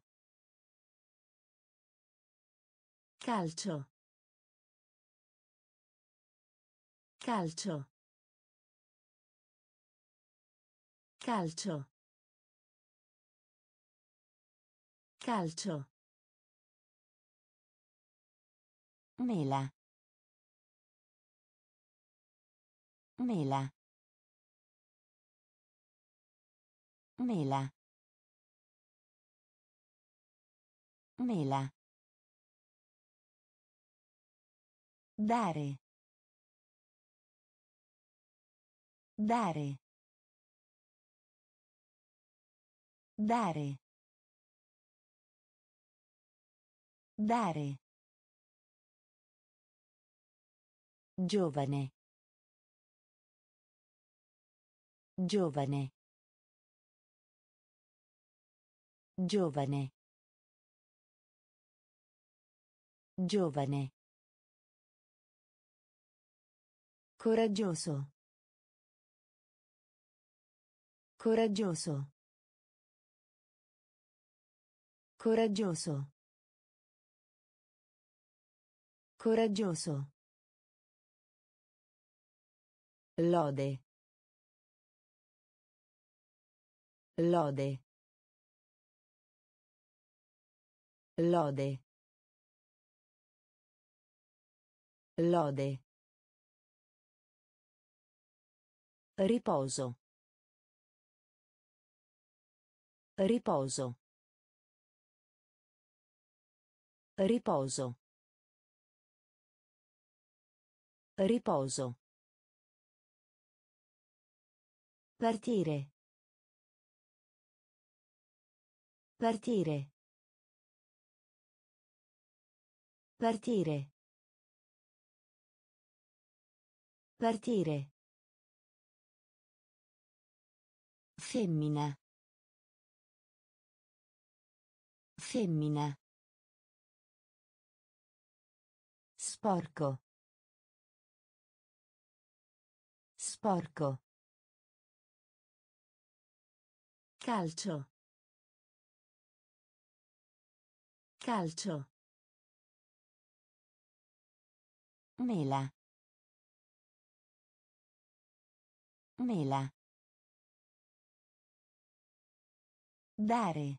Calcio. Calcio. Calcio. Calcio. Mela. Mela. Mela. Mela. Dare. Dare. Dare. Dare. Giovane. Giovane. Giovane. Giovane. Coraggioso. Coraggioso. Coraggioso. Coraggioso. Lode. Lode. Lode. Lode. Riposo. Riposo. Riposo. Riposo. Partire. Partire. Partire. Partire. Femmina. Femmina. Sporco. Sporco. Calcio. Calcio. Mela. Mela. Dare.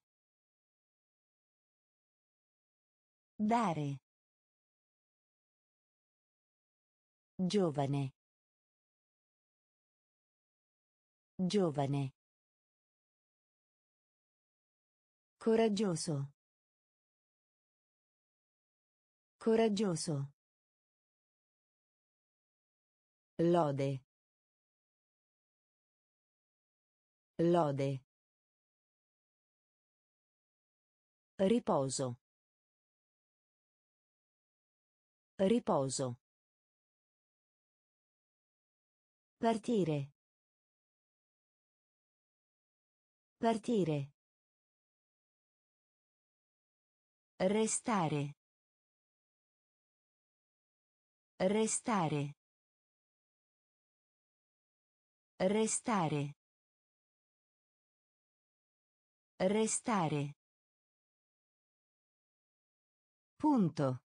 Dare. Giovane. Giovane. Coraggioso. Coraggioso. Lode. Lode. Riposo. Riposo. Partire. Partire. Restare. Restare. Restare. Restare. Punto.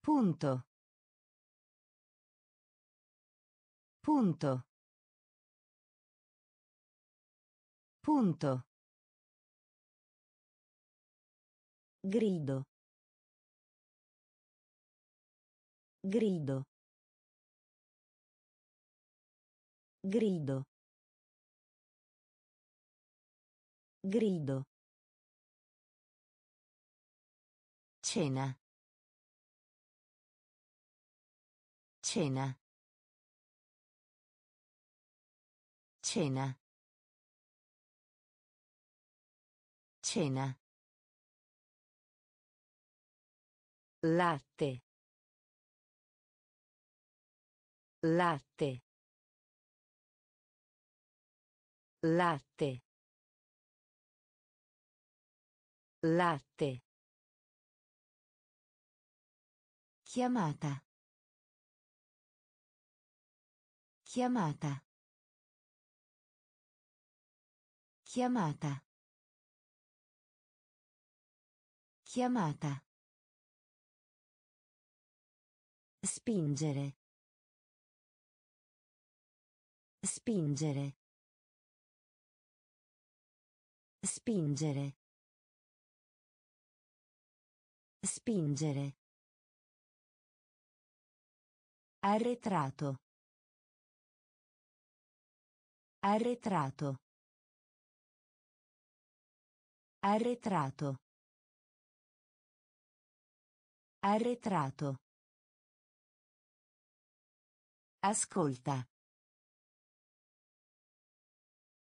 Punto. Punto. Punto. Grido. Grido. Grido. Grido. Cena. Cena. Cena. Cena. Latte. Latte. Latte. Latte. Chiamata. Chiamata. Chiamata. Chiamata. Spingere. Spingere. Spingere. Spingere. Arretrato. Arretrato. Arretrato. Arretrato. Ascolta.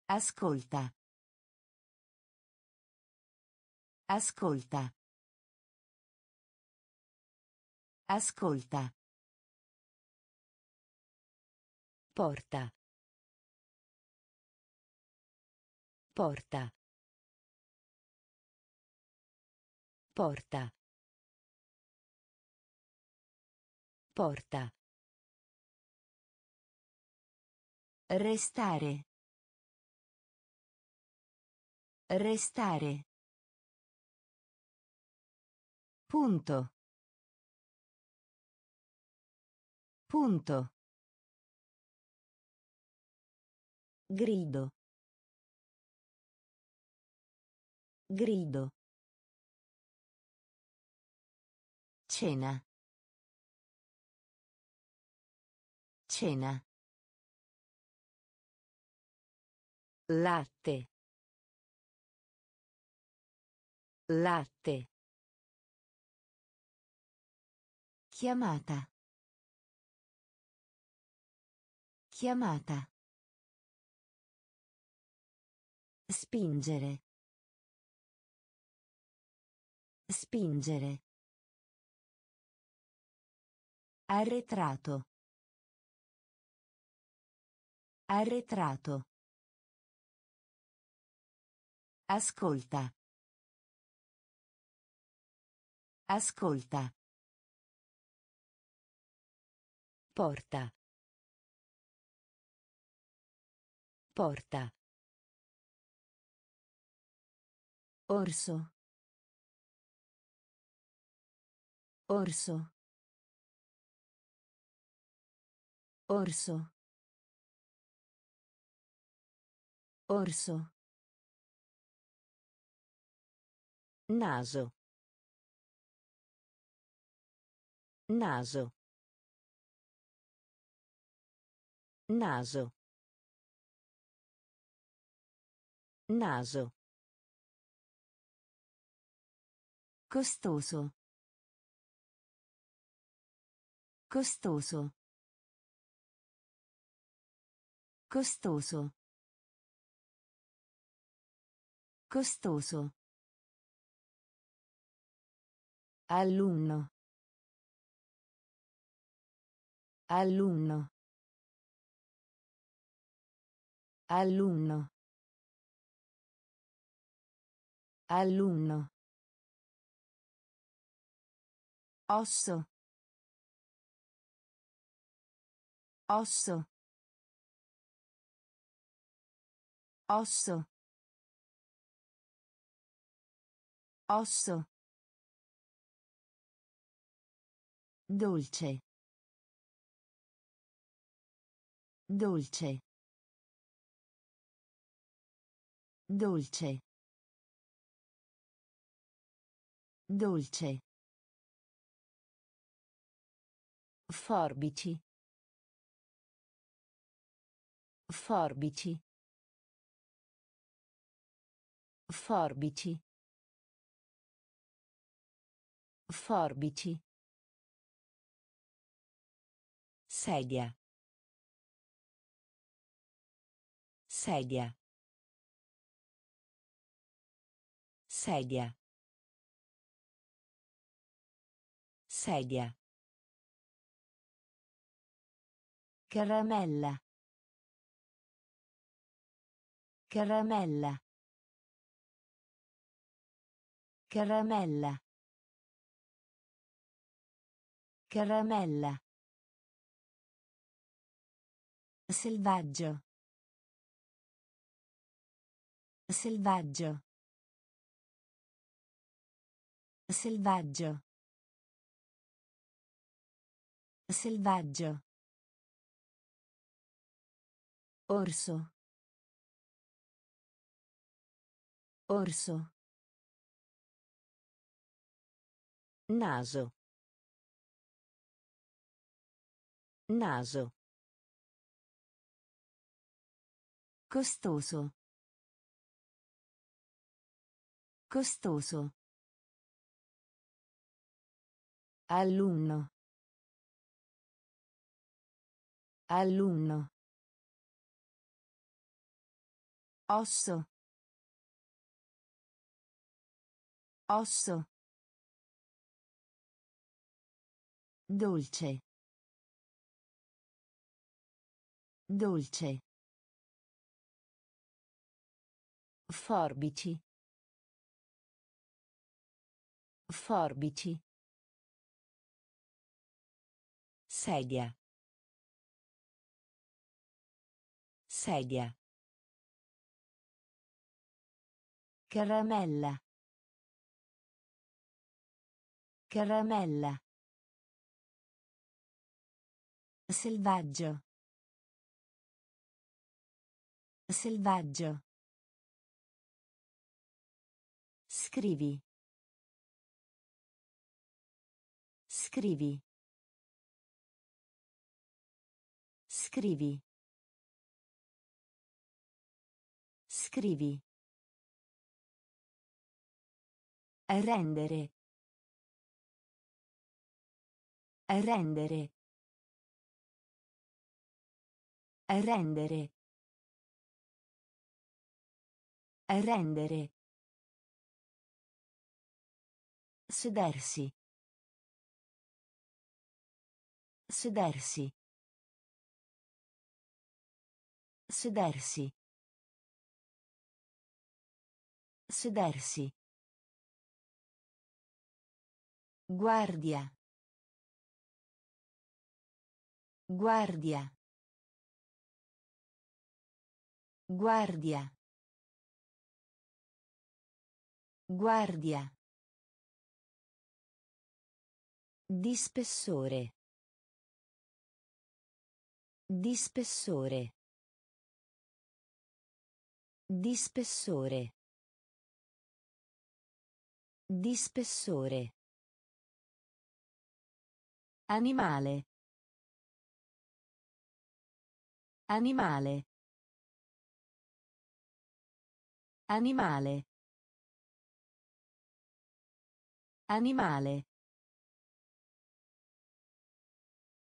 Ascolta. Ascolta. Ascolta. Porta. Porta. Porta. Porta. Restare. Restare. Punto. Punto. Grido. Grido. Cena. Cena. Latte. Latte. Chiamata. Chiamata. Spingere. Spingere. Arretrato. Arretrato. Ascolta. Ascolta. Porta. Porta. Orso. Orso. Orso. Orso. Naso. Naso. Naso. Naso. Costoso. Costoso. Costoso. Costoso. Alunno. Alunno. Alunno. Alunno. Osso. Osso. Osso. Osso. Dolce. Dolce. Dolce. Dolce. Forbici. Forbici. Forbici. Forbici. Sedia. Sedia. Sedia. Sedia. Caramella. Caramella. Caramella. Caramella. Selvaggio. Selvaggio. Selvaggio. Selvaggio. Orso. Orso. Naso. Naso. Costoso. Costoso. Alunno. Alunno. Osso. Osso. Dolce. Dolce. Forbici. Forbici. Sedia. Sedia. Caramella. Caramella. Selvaggio. Selvaggio. Scrivi. Scrivi. Scrivi. Scrivi. Rendere. Rendere. Rendere. Rendere. Sedersi. Sedersi. Sedersi. Sedersi. Guardia. Guardia. Guardia. Guardia. Di spessore. Di spessore. Di spessore. Di spessore. Animale. Animale. Animale. Animale.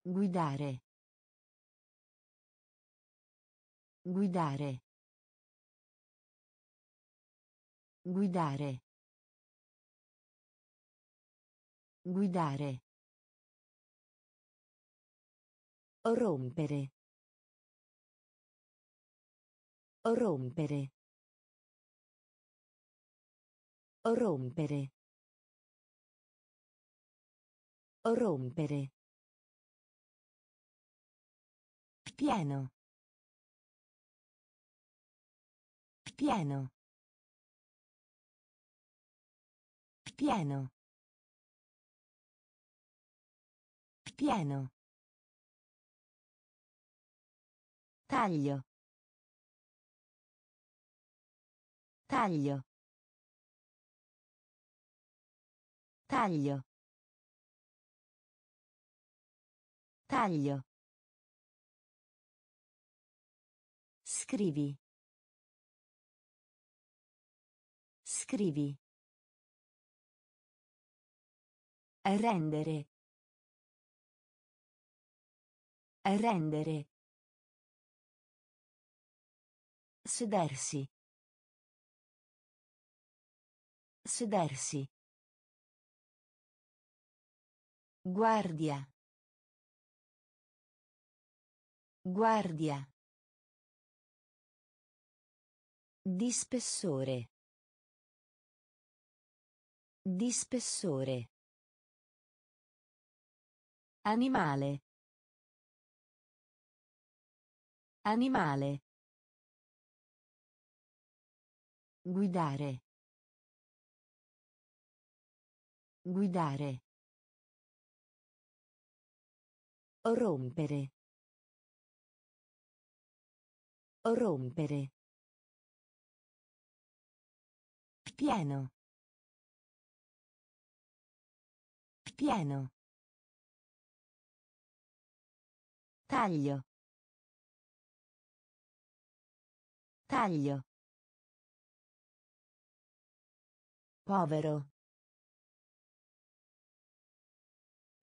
Guidare. Guidare. Guidare. Guidare. Rompere. Rompere. Rompere. Rompere. Pieno. Pieno. Pieno. Pieno. Taglio. Taglio. Taglio. Taglio. Scrivi. Scrivi. Rendere. Rendere. Sedersi. Sedersi. Guardia. Guardia. Di spessore. Di spessore. Animale. Animale. Guidare. Guidare. Rompere. Rompere. Pieno. Pieno. Taglio. Taglio. Povero.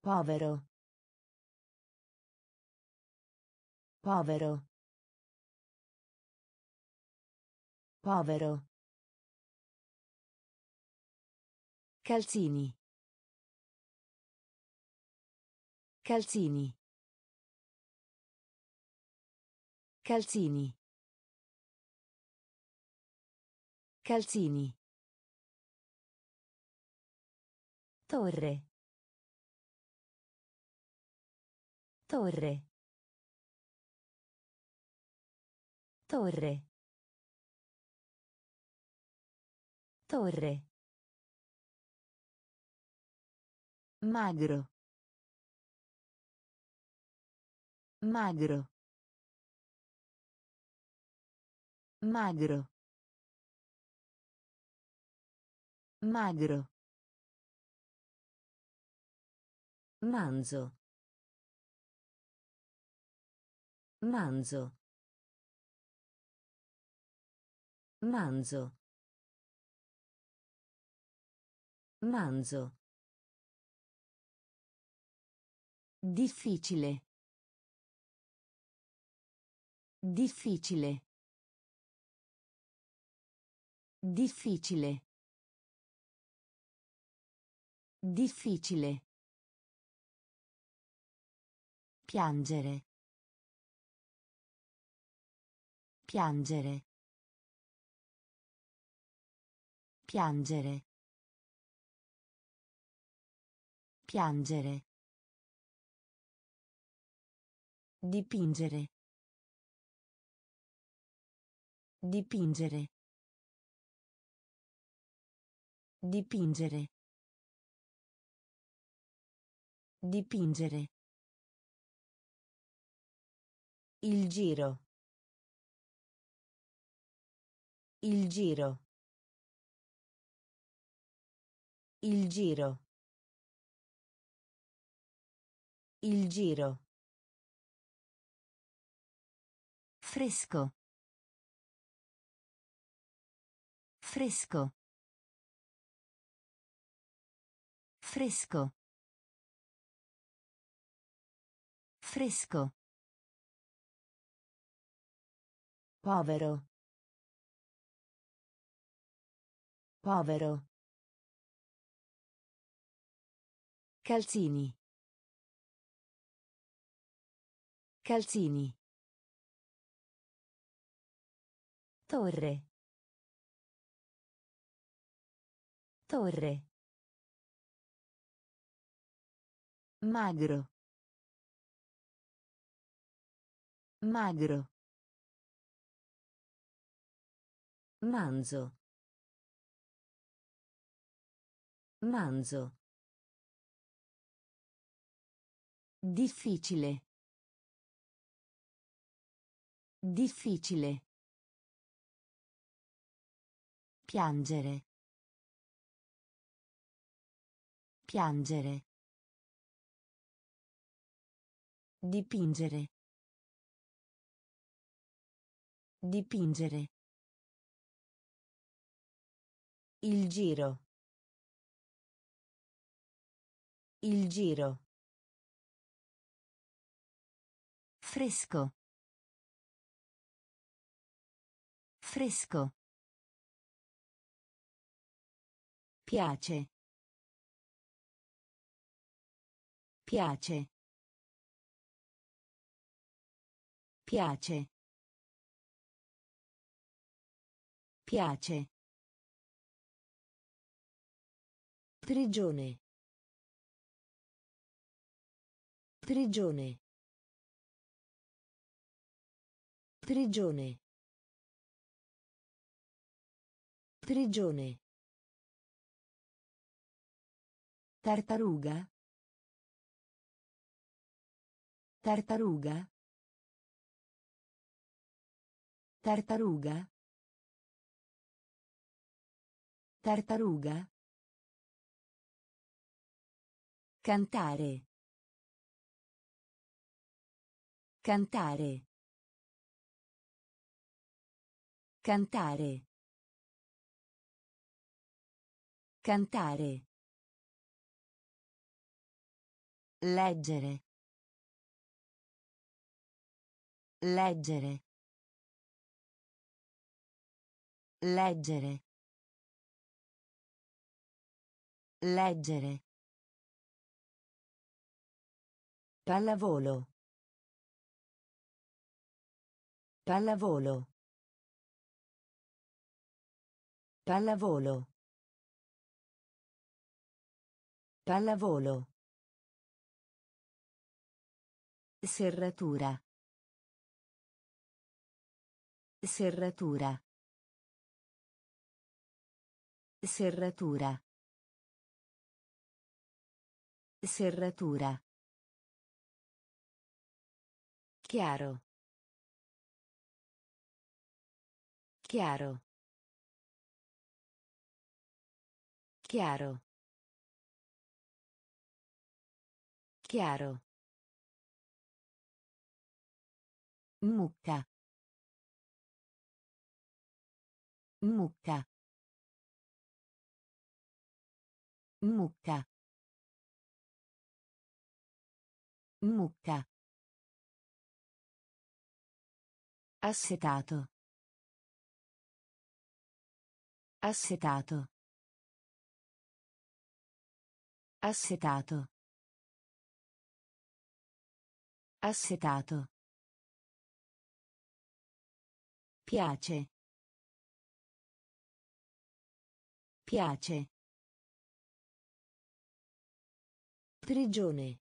Povero. Povero. Povero. Calzini. Calzini. Calzini. Calzini. Torre. Torre. Torre. Torre. Magro. Magro. Magro. Magro. Manzo. Manzo. Manzo. Manzo. Difficile. Difficile. Difficile. Difficile. Piangere. Piangere. Piangere. Piangere. Dipingere. Dipingere. Dipingere. Dipingere. Il giro. Il giro. Il giro. Il giro. Fresco. Fresco. Fresco. Fresco. Povero. Povero. Calzini. Calzini. Torre. Torre. Magro. Magro. Manzo. Manzo. Difficile. Difficile. Piangere. Piangere. Dipingere. Dipingere. Il giro. Il giro. Fresco. Fresco. Piace. Piace. Piace. Piace. Prigione. Prigione. Prigione. Prigione. Tartaruga. Tartaruga. Tartaruga. Tartaruga. Cantare. Cantare. Cantare. Cantare. Leggere. Leggere. Leggere. Leggere. Pallavolo. Pallavolo. Pallavolo. Pallavolo. Serratura. Serratura. Serratura. Serratura. Chiaro. Chiaro. Chiaro. Chiaro. Mucca. Mucca. Mucca. Mucca. Assetato. Assetato. Assetato. Assetato. Piace. Piace. Prigione.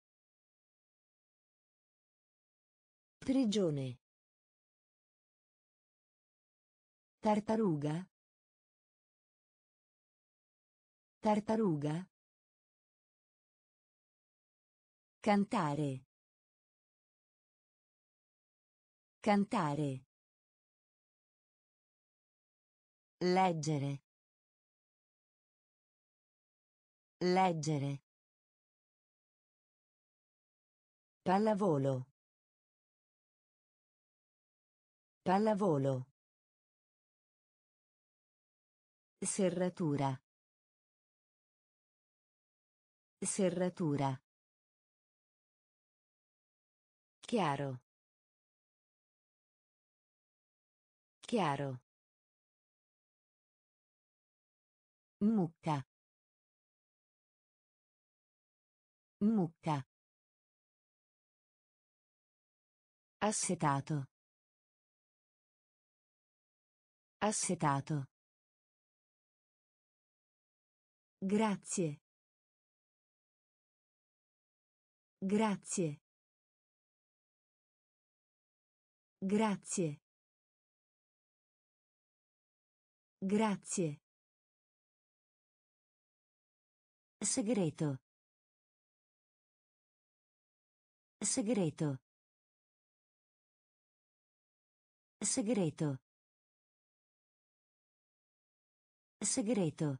Prigione. Tartaruga. Tartaruga. Cantare. Cantare. Leggere. Leggere. Pallavolo. Pallavolo. Serratura. Serratura. Chiaro. Chiaro. Mucca. Mucca. Assetato. Assetato. Grazie. Grazie. Grazie. Grazie. Segreto. Segreto. Segreto. Segreto.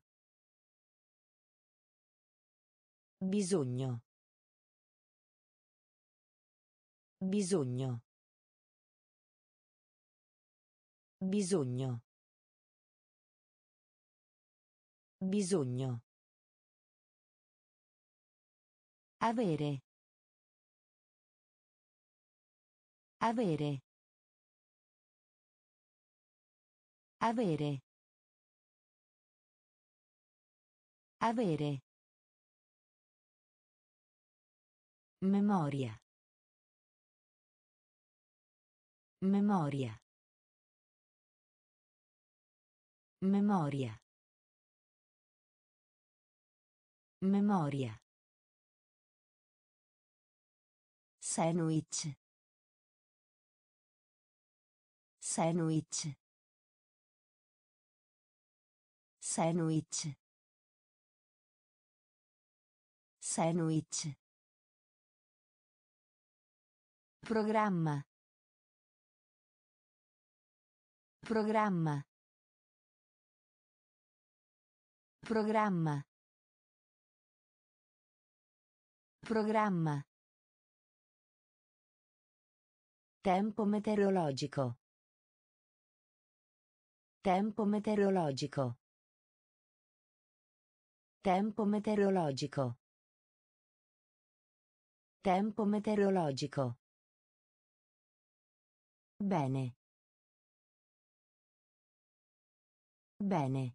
Bisogno. Bisogno. Bisogno. Bisogno. Avere. Avere. Avere. Avere. Memoria. Memoria. Memoria. Memoria. Sandwich. Sandwich. Sandwich. Sandwich. Programma. Programma. Programma. Programma. Tempo meteorologico. Tempo meteorologico. Tempo meteorologico. Tempo meteorologico. Bene. Bene.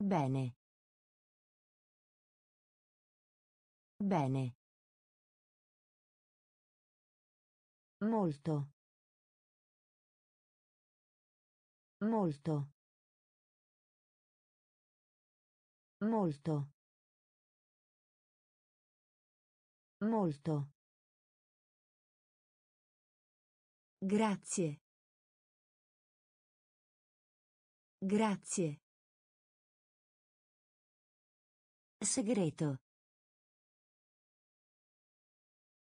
Bene. Bene. Molto. Molto. Molto. Molto. Grazie. Grazie. Segreto.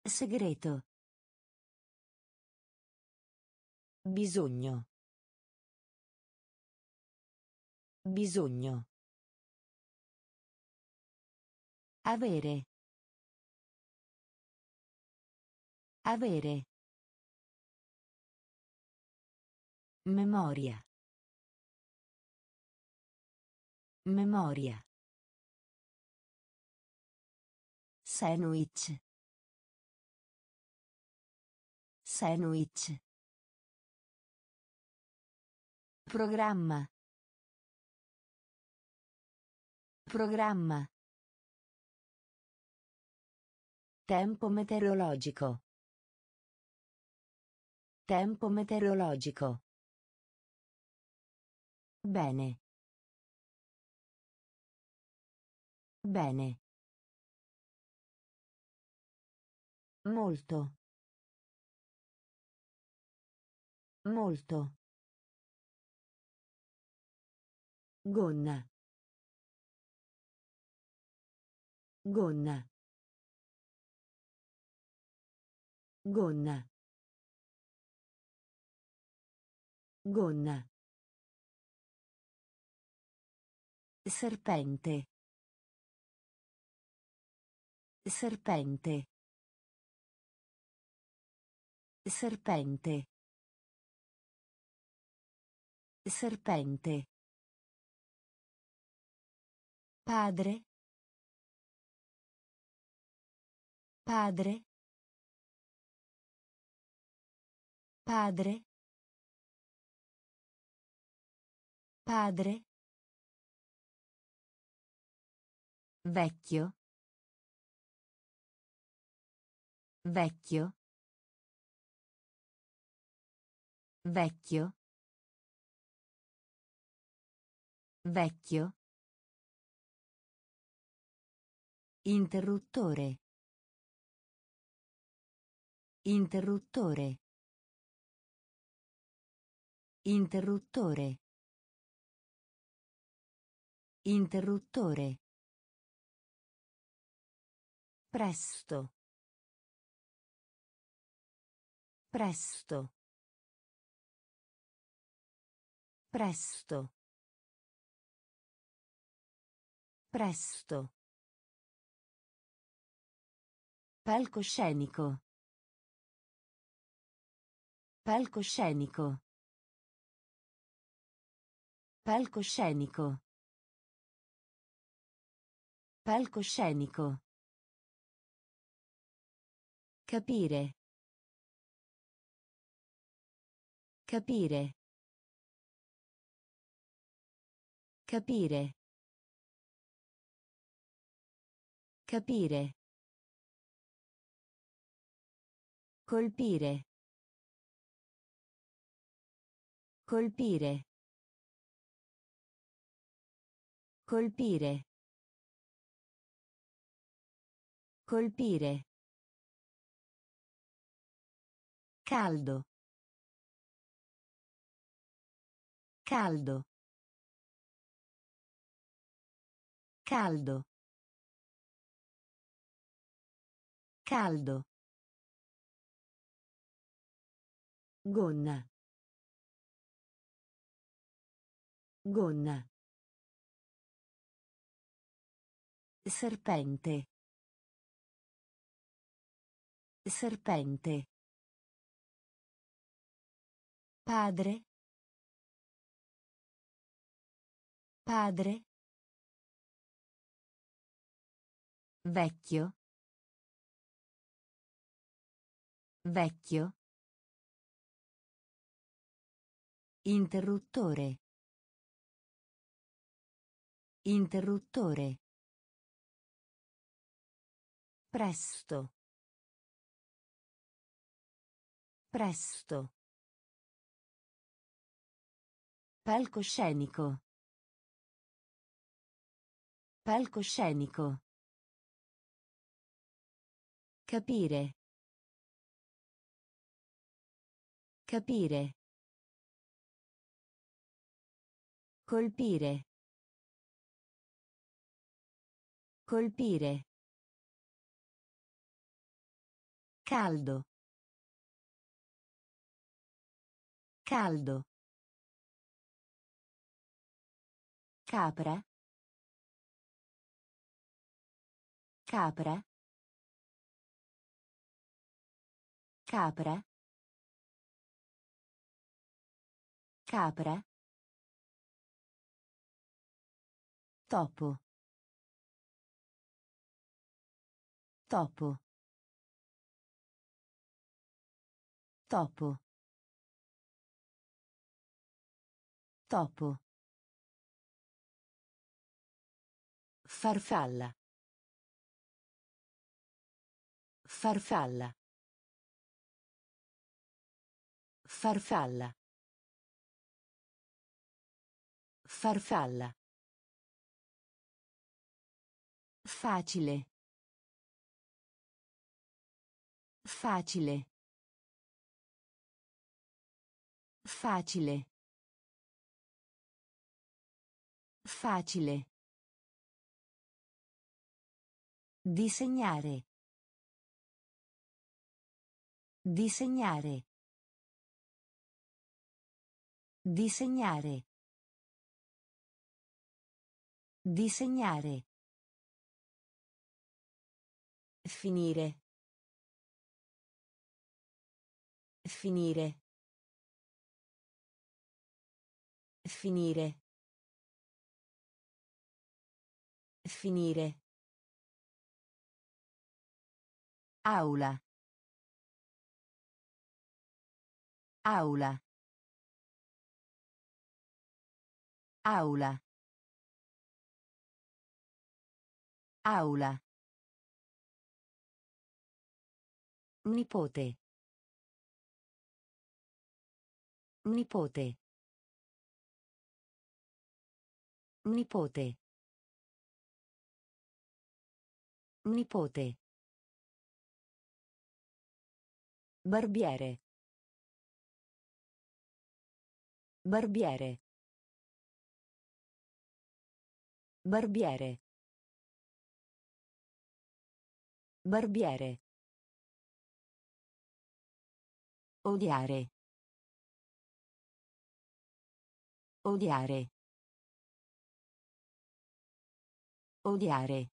Segreto. Bisogno. Bisogno. Avere. Avere. Memoria. Memoria. Sandwich. Sandwich. Programma. Programma. Tempo meteorologico. Tempo meteorologico. Bene. Bene. Molto. Molto. Gonna. Gonna. Gonna. Gonna. Serpente. Serpente. Serpente. Serpente. Padre. Padre. Padre. Padre. Vecchio. Vecchio. Vecchio. Vecchio. Interruttore. Interruttore. Interruttore. Interruttore. Presto. Presto. Presto. Presto. Palcoscenico. Palcoscenico. Palcoscenico. Palcoscenico. Capire. Capire. Capire. Capire. Colpire. Colpire. Colpire. Colpire. Caldo. Caldo. Caldo. Caldo. Gonna. Gonna. Serpente. Serpente. Padre. Padre. Vecchio. Vecchio. Interruttore. Interruttore. Presto. Presto. Palcoscenico. Palcoscenico. Capire. Capire. Colpire. Colpire. Caldo. Caldo. Capra. Capra. Capra. Capra. Topo. Topo. Topo. Topo. Farfalla. Farfalla. Farfalla. Farfalla. Facile. Facile. Facile. Facile. Disegnare. Disegnare. Disegnare. Disegnare. Finire. Finire. Finire. Finire. Aula. Aula. Aula. Aula. Nipote. Nipote. Nipote. Nipote. Barbiere. Barbiere. Barbiere. Barbiere. Odiare. Odiare. Odiare.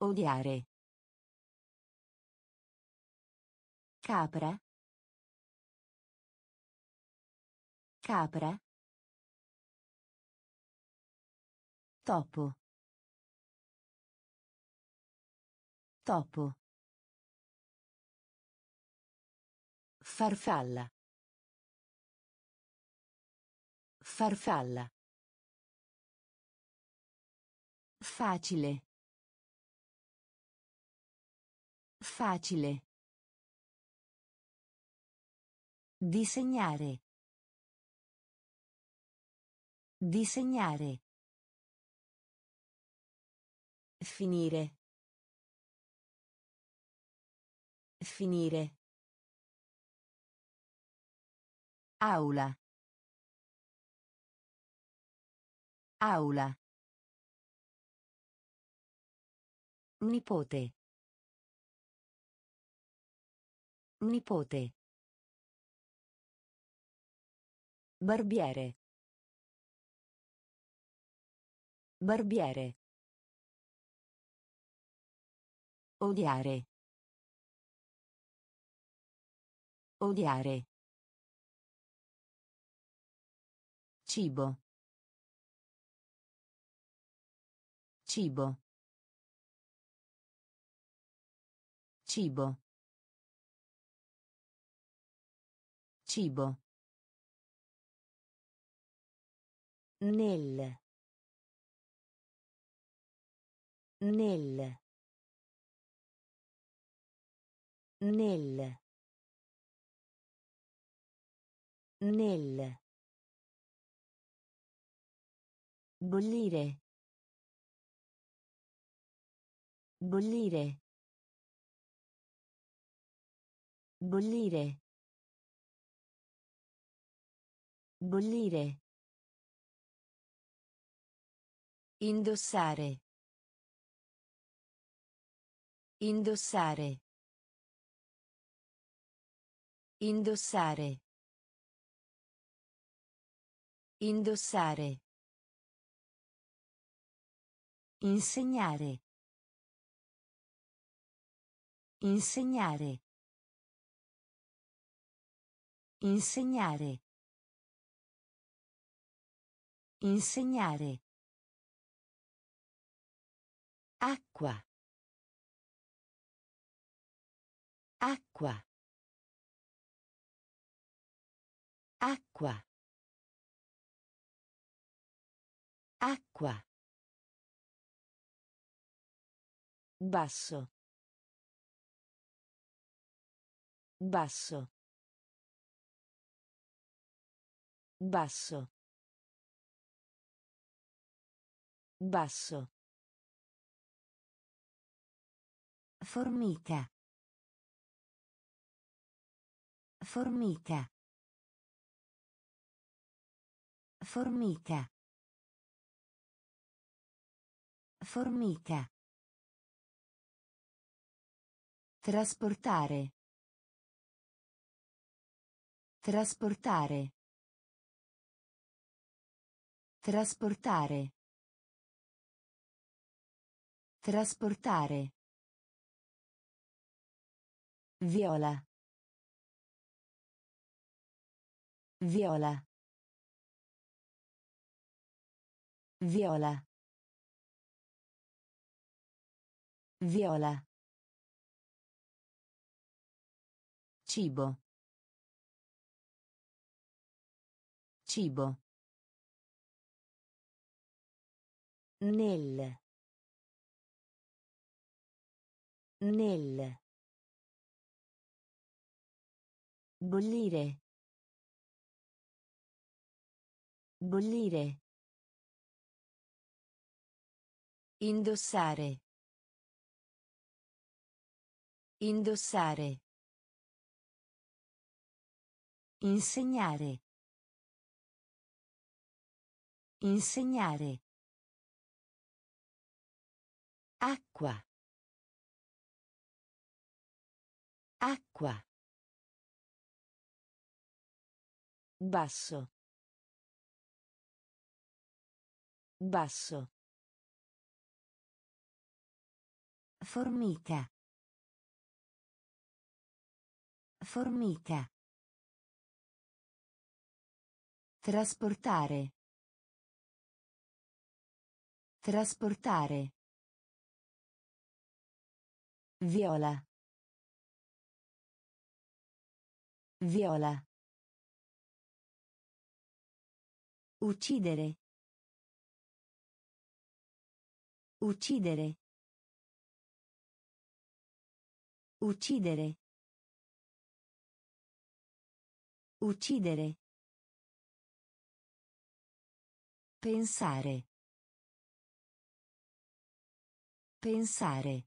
Odiare. Capra. Capra. Topo. Topo. Farfalla. Farfalla. Facile. Facile. Disegnare. Disegnare. Finire. Finire. Aula. Aula. Nipote. Nipote. Barbiere. Barbiere. Odiare. Odiare. Cibo. Cibo. Cibo. Cibo. Nel. Nel. Nel. Nel. Bollire. Bollire. Bollire. Bollire. Indossare. Indossare. Indossare. Indossare. Insegnare. Insegnare. Insegnare. Insegnare. Acqua. Acqua. Acqua. Acqua. Basso. Basso. Basso. Basso. Formica. Formica. Formica. Formica. Trasportare. Trasportare. Trasportare. Trasportare. Viola. Viola. Viola. Viola. Cibo. Cibo. Nel. Nel. Bollire. Bollire. Indossare. Indossare. Insegnare. Insegnare. Acqua. Acqua. Basso. Basso. Formica. Formica. Trasportare. Trasportare. Viola. Viola. Uccidere. Uccidere. Uccidere. Uccidere. Pensare. Pensare.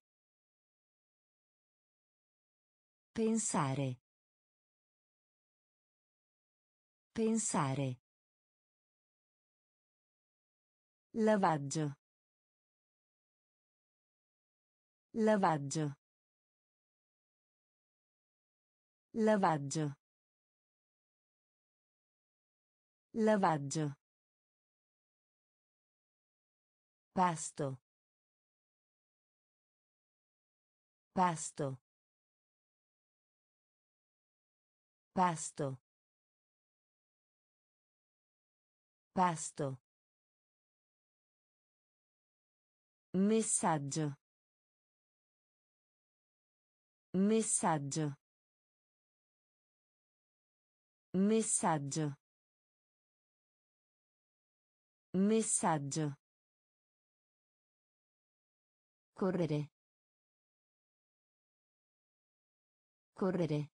Pensare. Pensare. Lavaggio. Lavaggio. Lavaggio. Lavaggio. Pasto. Pasto. Pasto. Pasto. Messaggio. Messaggio. Messaggio. Messaggio. Correre. Correre.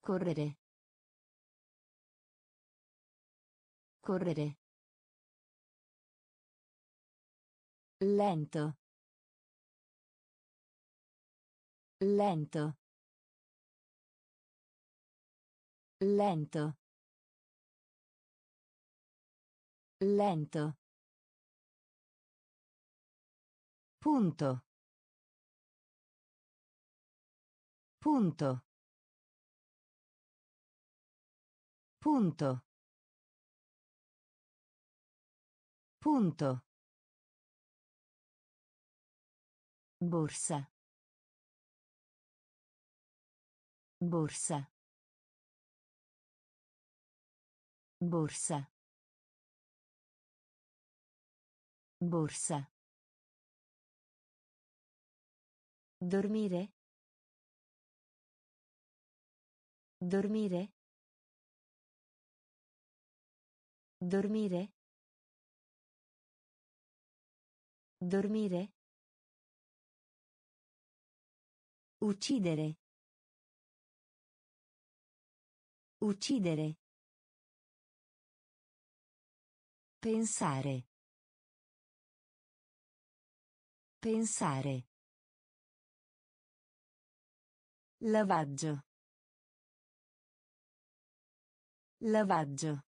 Correre. Correre. Lento. Lento. Lento. Lento. Punto. Punto. Punto. Punto. Borsa. Borsa. Borsa. Borsa. Dormire. Dormire. Dormire. Dormire. Uccidere. Uccidere. Pensare. Pensare. Lavaggio. Lavaggio.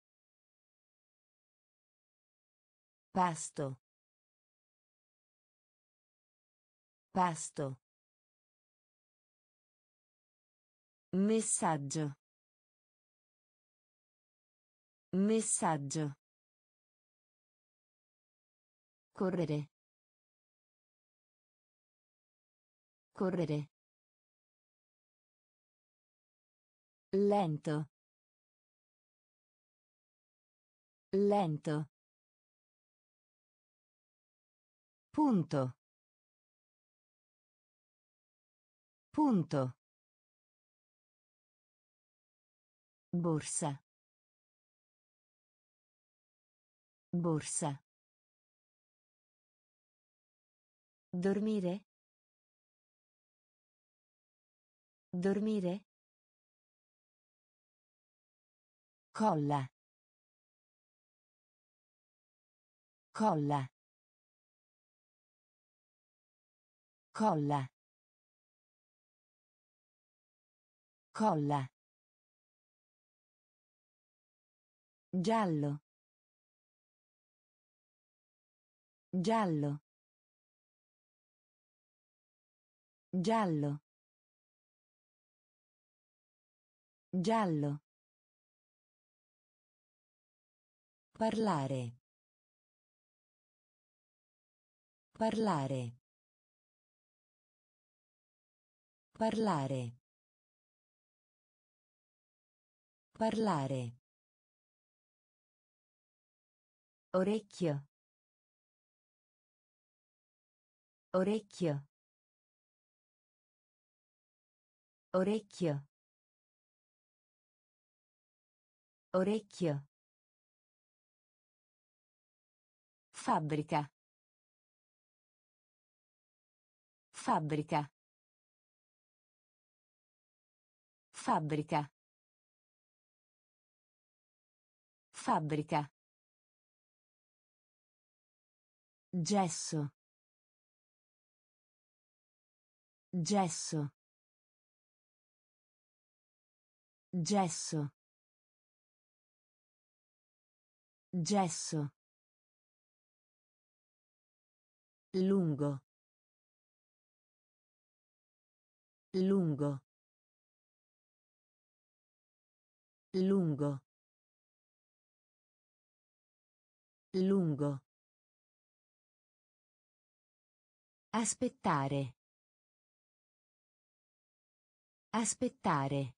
Pasto. Pasto. Messaggio. Messaggio. Correre. Correre. Lento. Lento. Punto. Punto. Borsa. Borsa. Dormire. Dormire. Colla. Colla. Colla. Colla. Giallo. Giallo. Giallo. Giallo. Parlare. Parlare. Parlare. Parlare. Orecchio. Orecchio. Orecchio. Orecchio. Fabbrica. Fabbrica. Fabbrica. Fabbrica. Gesso. Gesso. Gesso. Gesso. Lungo. Lungo. Lungo. Lungo. Aspettare. Aspettare.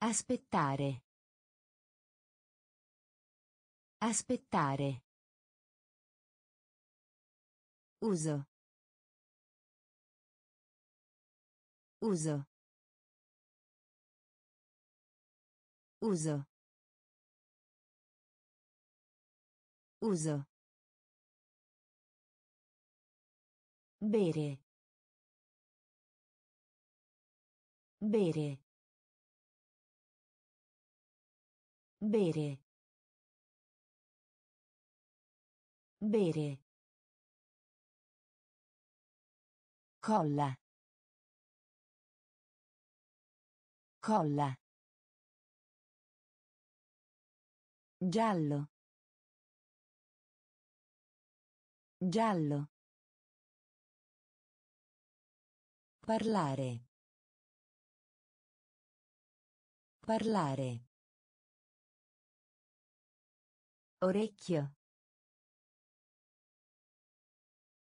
Aspettare. Aspettare. Uso. Uso. Uso. Uso. Bere. Bere. Bere. Bere. Colla. Colla. Giallo. Giallo. Parlare. Parlare. Orecchio.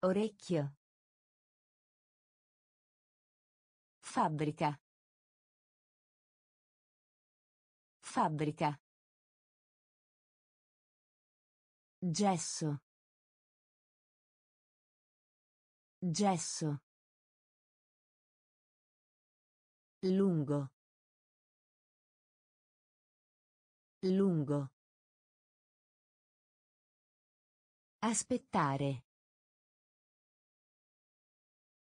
Orecchio. Fabbrica. Fabbrica. Gesso. Gesso. Lungo. Lungo. Aspettare.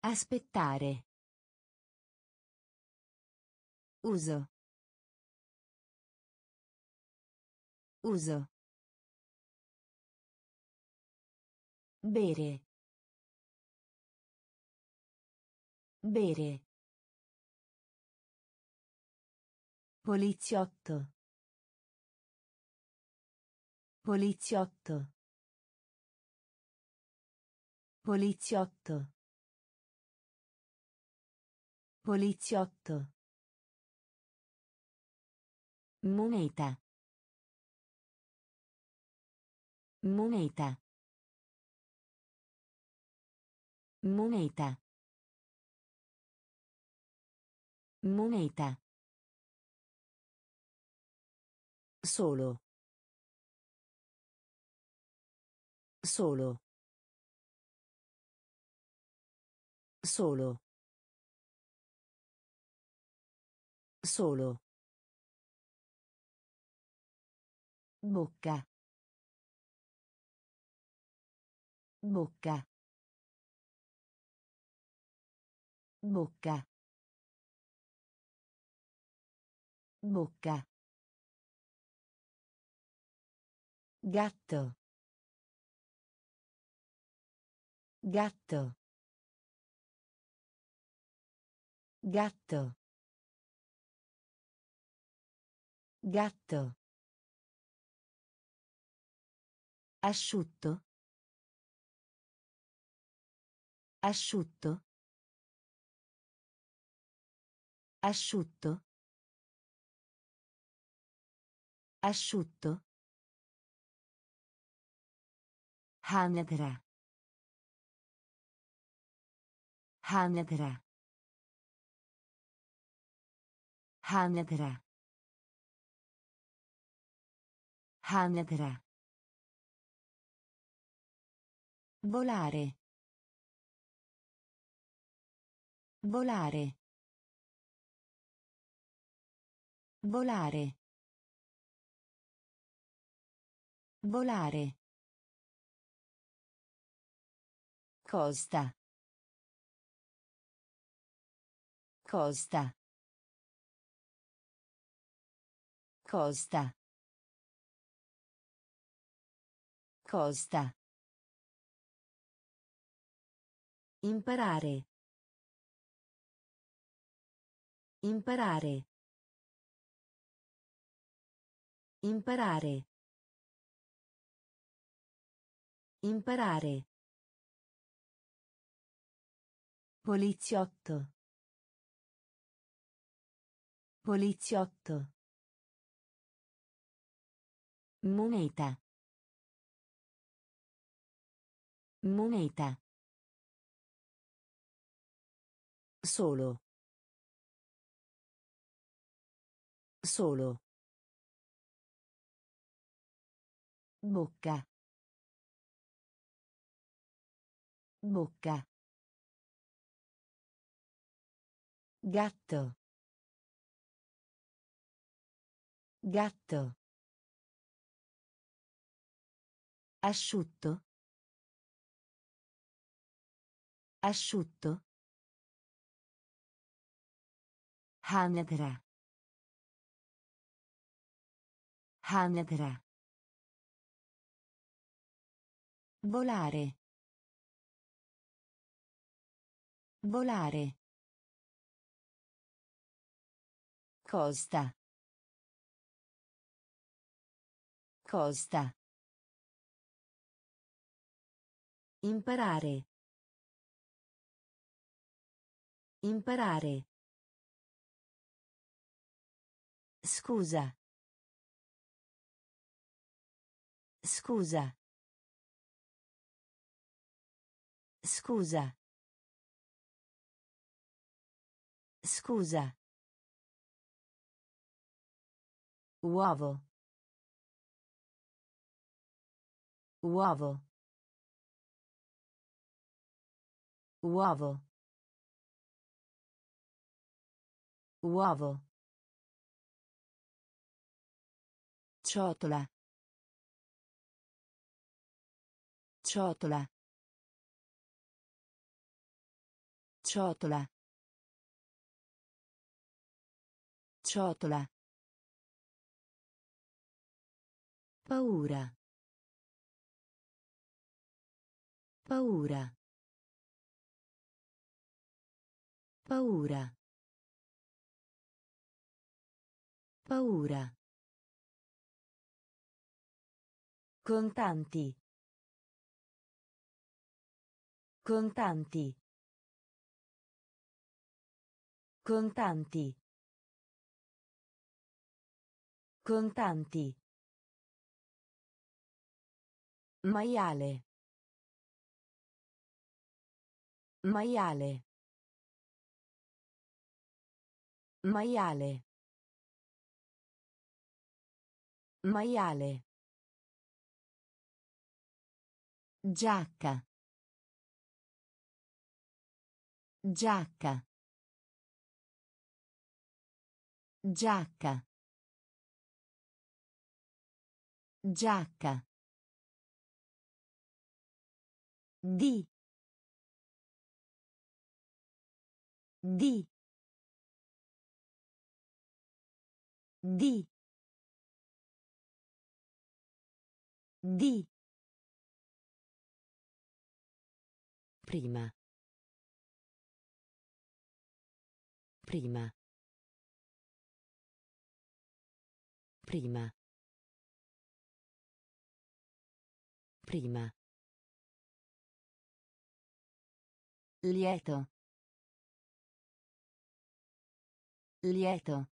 Aspettare. Uso. Uso. Bere. Bere. Poliziotto. Poliziotto. Poliziotto. Poliziotto. Moneta. Moneta. Moneta. Moneta. Solo. Solo. Solo. Solo. Bocca. Bocca. Bocca. Bocca. Gatto. Gatto. Gatto. Gatto. Asciutto. Asciutto. Asciutto. Asciutto. Hanedra. Hanedra. Hanedra. Hanedra. Volare. Volare. Volare. Volare. Costa. Costa. Costa. Costa. Imparare. Imparare. Imparare. Imparare. Poliziotto. Poliziotto. Moneta. Moneta. Solo. Solo. Bocca. Bocca. Gatto. Gatto. Asciutto. Asciutto. Hanedra. Hanedra. Volare. Volare. Costa. Costa. Imparare. Imparare. Scusa. Scusa. Scusa. Scusa. Uovo. Uovo. Uovo. Uovo. Ciotola. Ciotola. Ciotola. Ciotola. Paura. Paura. Paura. Paura. Contanti. Contanti. Contanti. Contanti. Maiale. Maiale. Maiale. Maiale. Giacca. Giacca. Giacca. Giacca. Di. Di. Di. Di. Prima. Prima. Prima. Prima. Lieto. Lieto.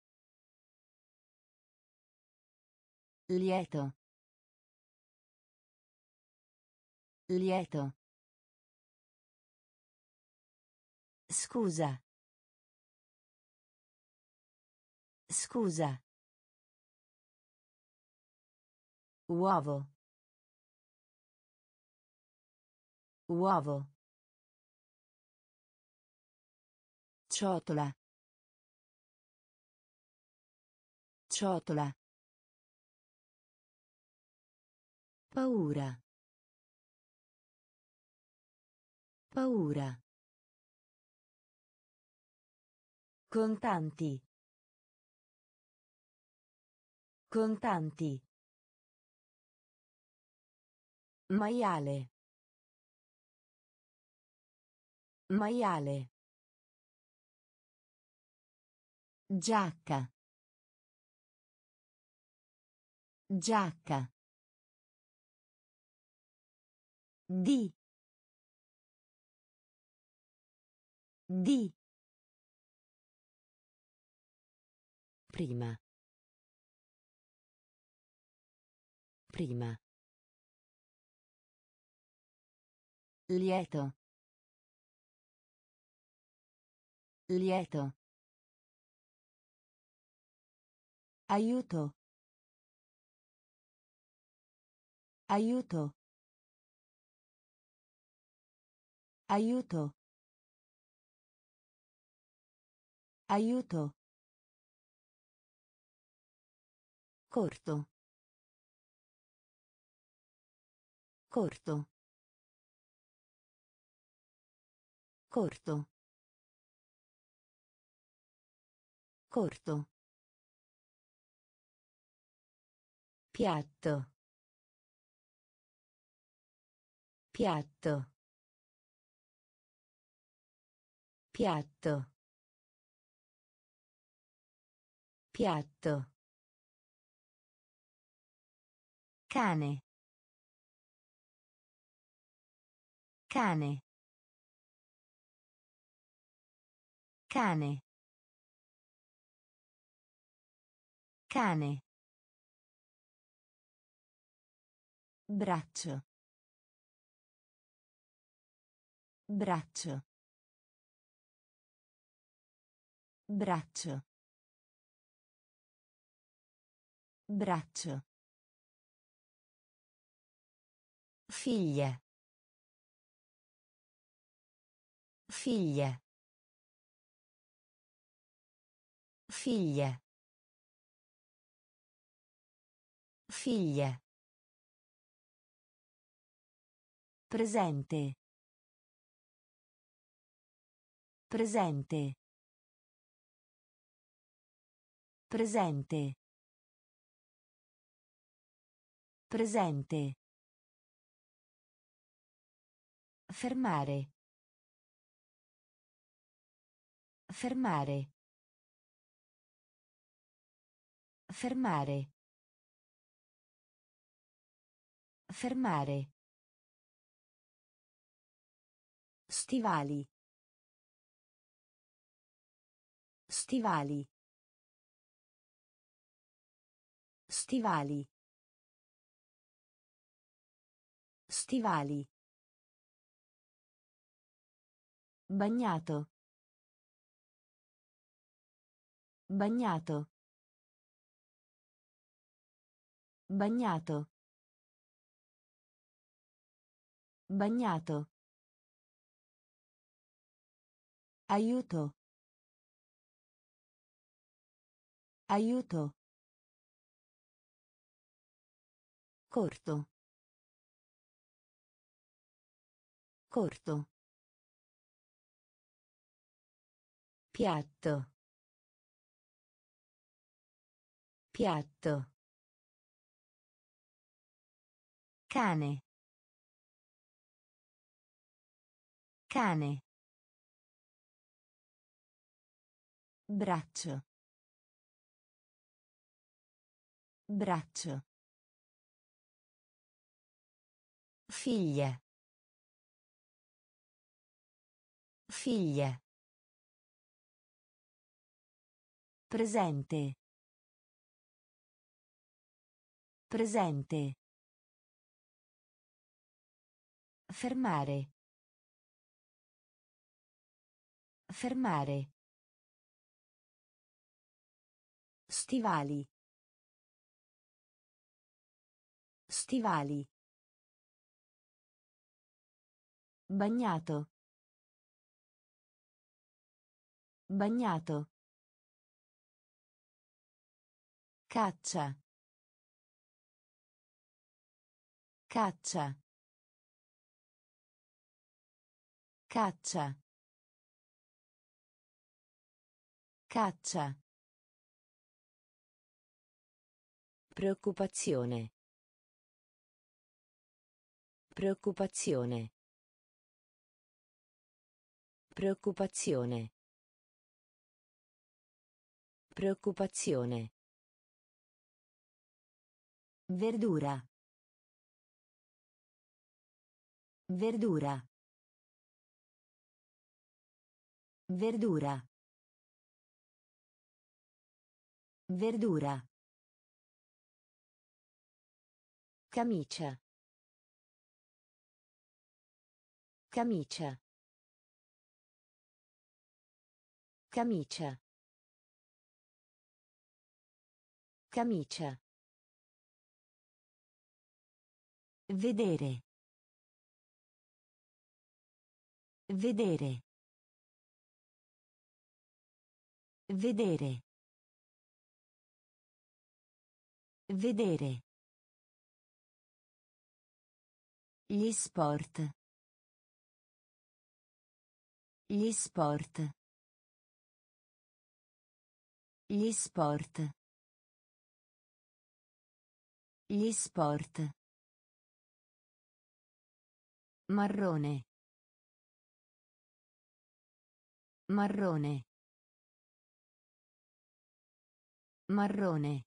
Lieto. Lieto. Scusa. Scusa. Uovo. Uovo. Ciotola. Ciotola. Paura. Paura. Contanti. Contanti. Maiale. Maiale. Giacca. Giacca. Di. Di. Prima. Prima. Lieto. Lieto. Aiuto. Aiuto. Aiuto. Aiuto. Corto. Corto. Corto. Corto. Piatto. Piatto. Piatto. Piatto. Cane. Cane. Cane. Cane. Braccio. Braccio. Braccio. Braccio. Figlia. Figlia. Figlia. Figlia. Presente. Presente. Presente. Presente. Fermare. Fermare. Fermare. Fermare. Stivali. Stivali. Stivali. Stivali. Bagnato. Bagnato. Bagnato. Bagnato. Aiuto. Aiuto. Corto. Corto. Piatto. Piatto. Cane. Cane. Braccio. Braccio. Figlia. Figlia. Presente. Presente. Fermare. Fermare. Stivali. Stivali. Bagnato. Bagnato. Caccia. Caccia. Caccia. Caccia. Preoccupazione. Preoccupazione. Preoccupazione. Preoccupazione. Verdura. Verdura. Verdura. Verdura. Camicia. Camicia. Camicia. Camicia. Vedere. Vedere. Vedere. Vedere. Gli sport. Gli sport. Gli sport. Gli sport. Marrone. Marrone. Marrone.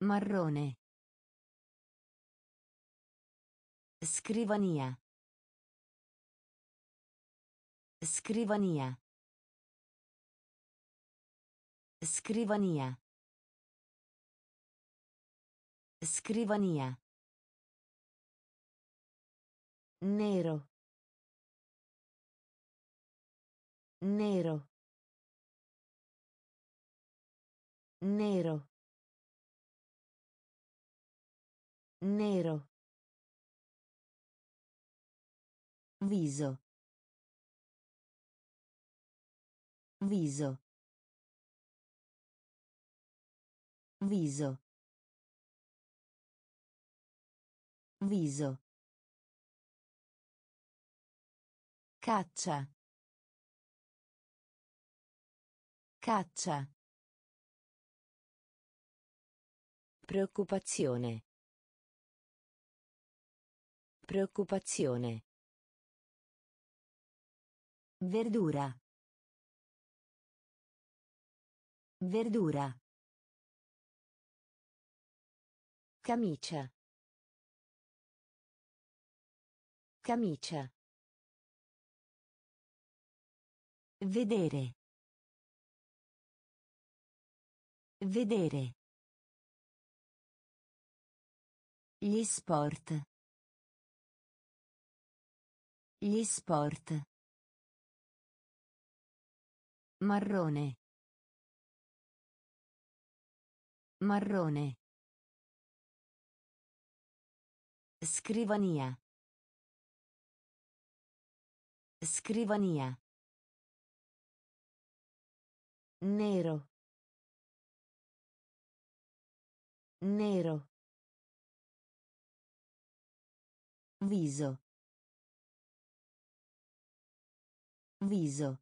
Marrone. Scrivania. Scrivania. Scrivania. Scrivania. Nero. Nero. Nero. Nero. Viso. Viso. Viso. Viso. Caccia. Caccia. Preoccupazione. Preoccupazione. Verdura. Verdura. Camicia. Camicia. Vedere. Vedere. Gli sport. Gli sport. Marrone. Marrone. Scrivania. Scrivania. Nero. Nero. Viso. Viso.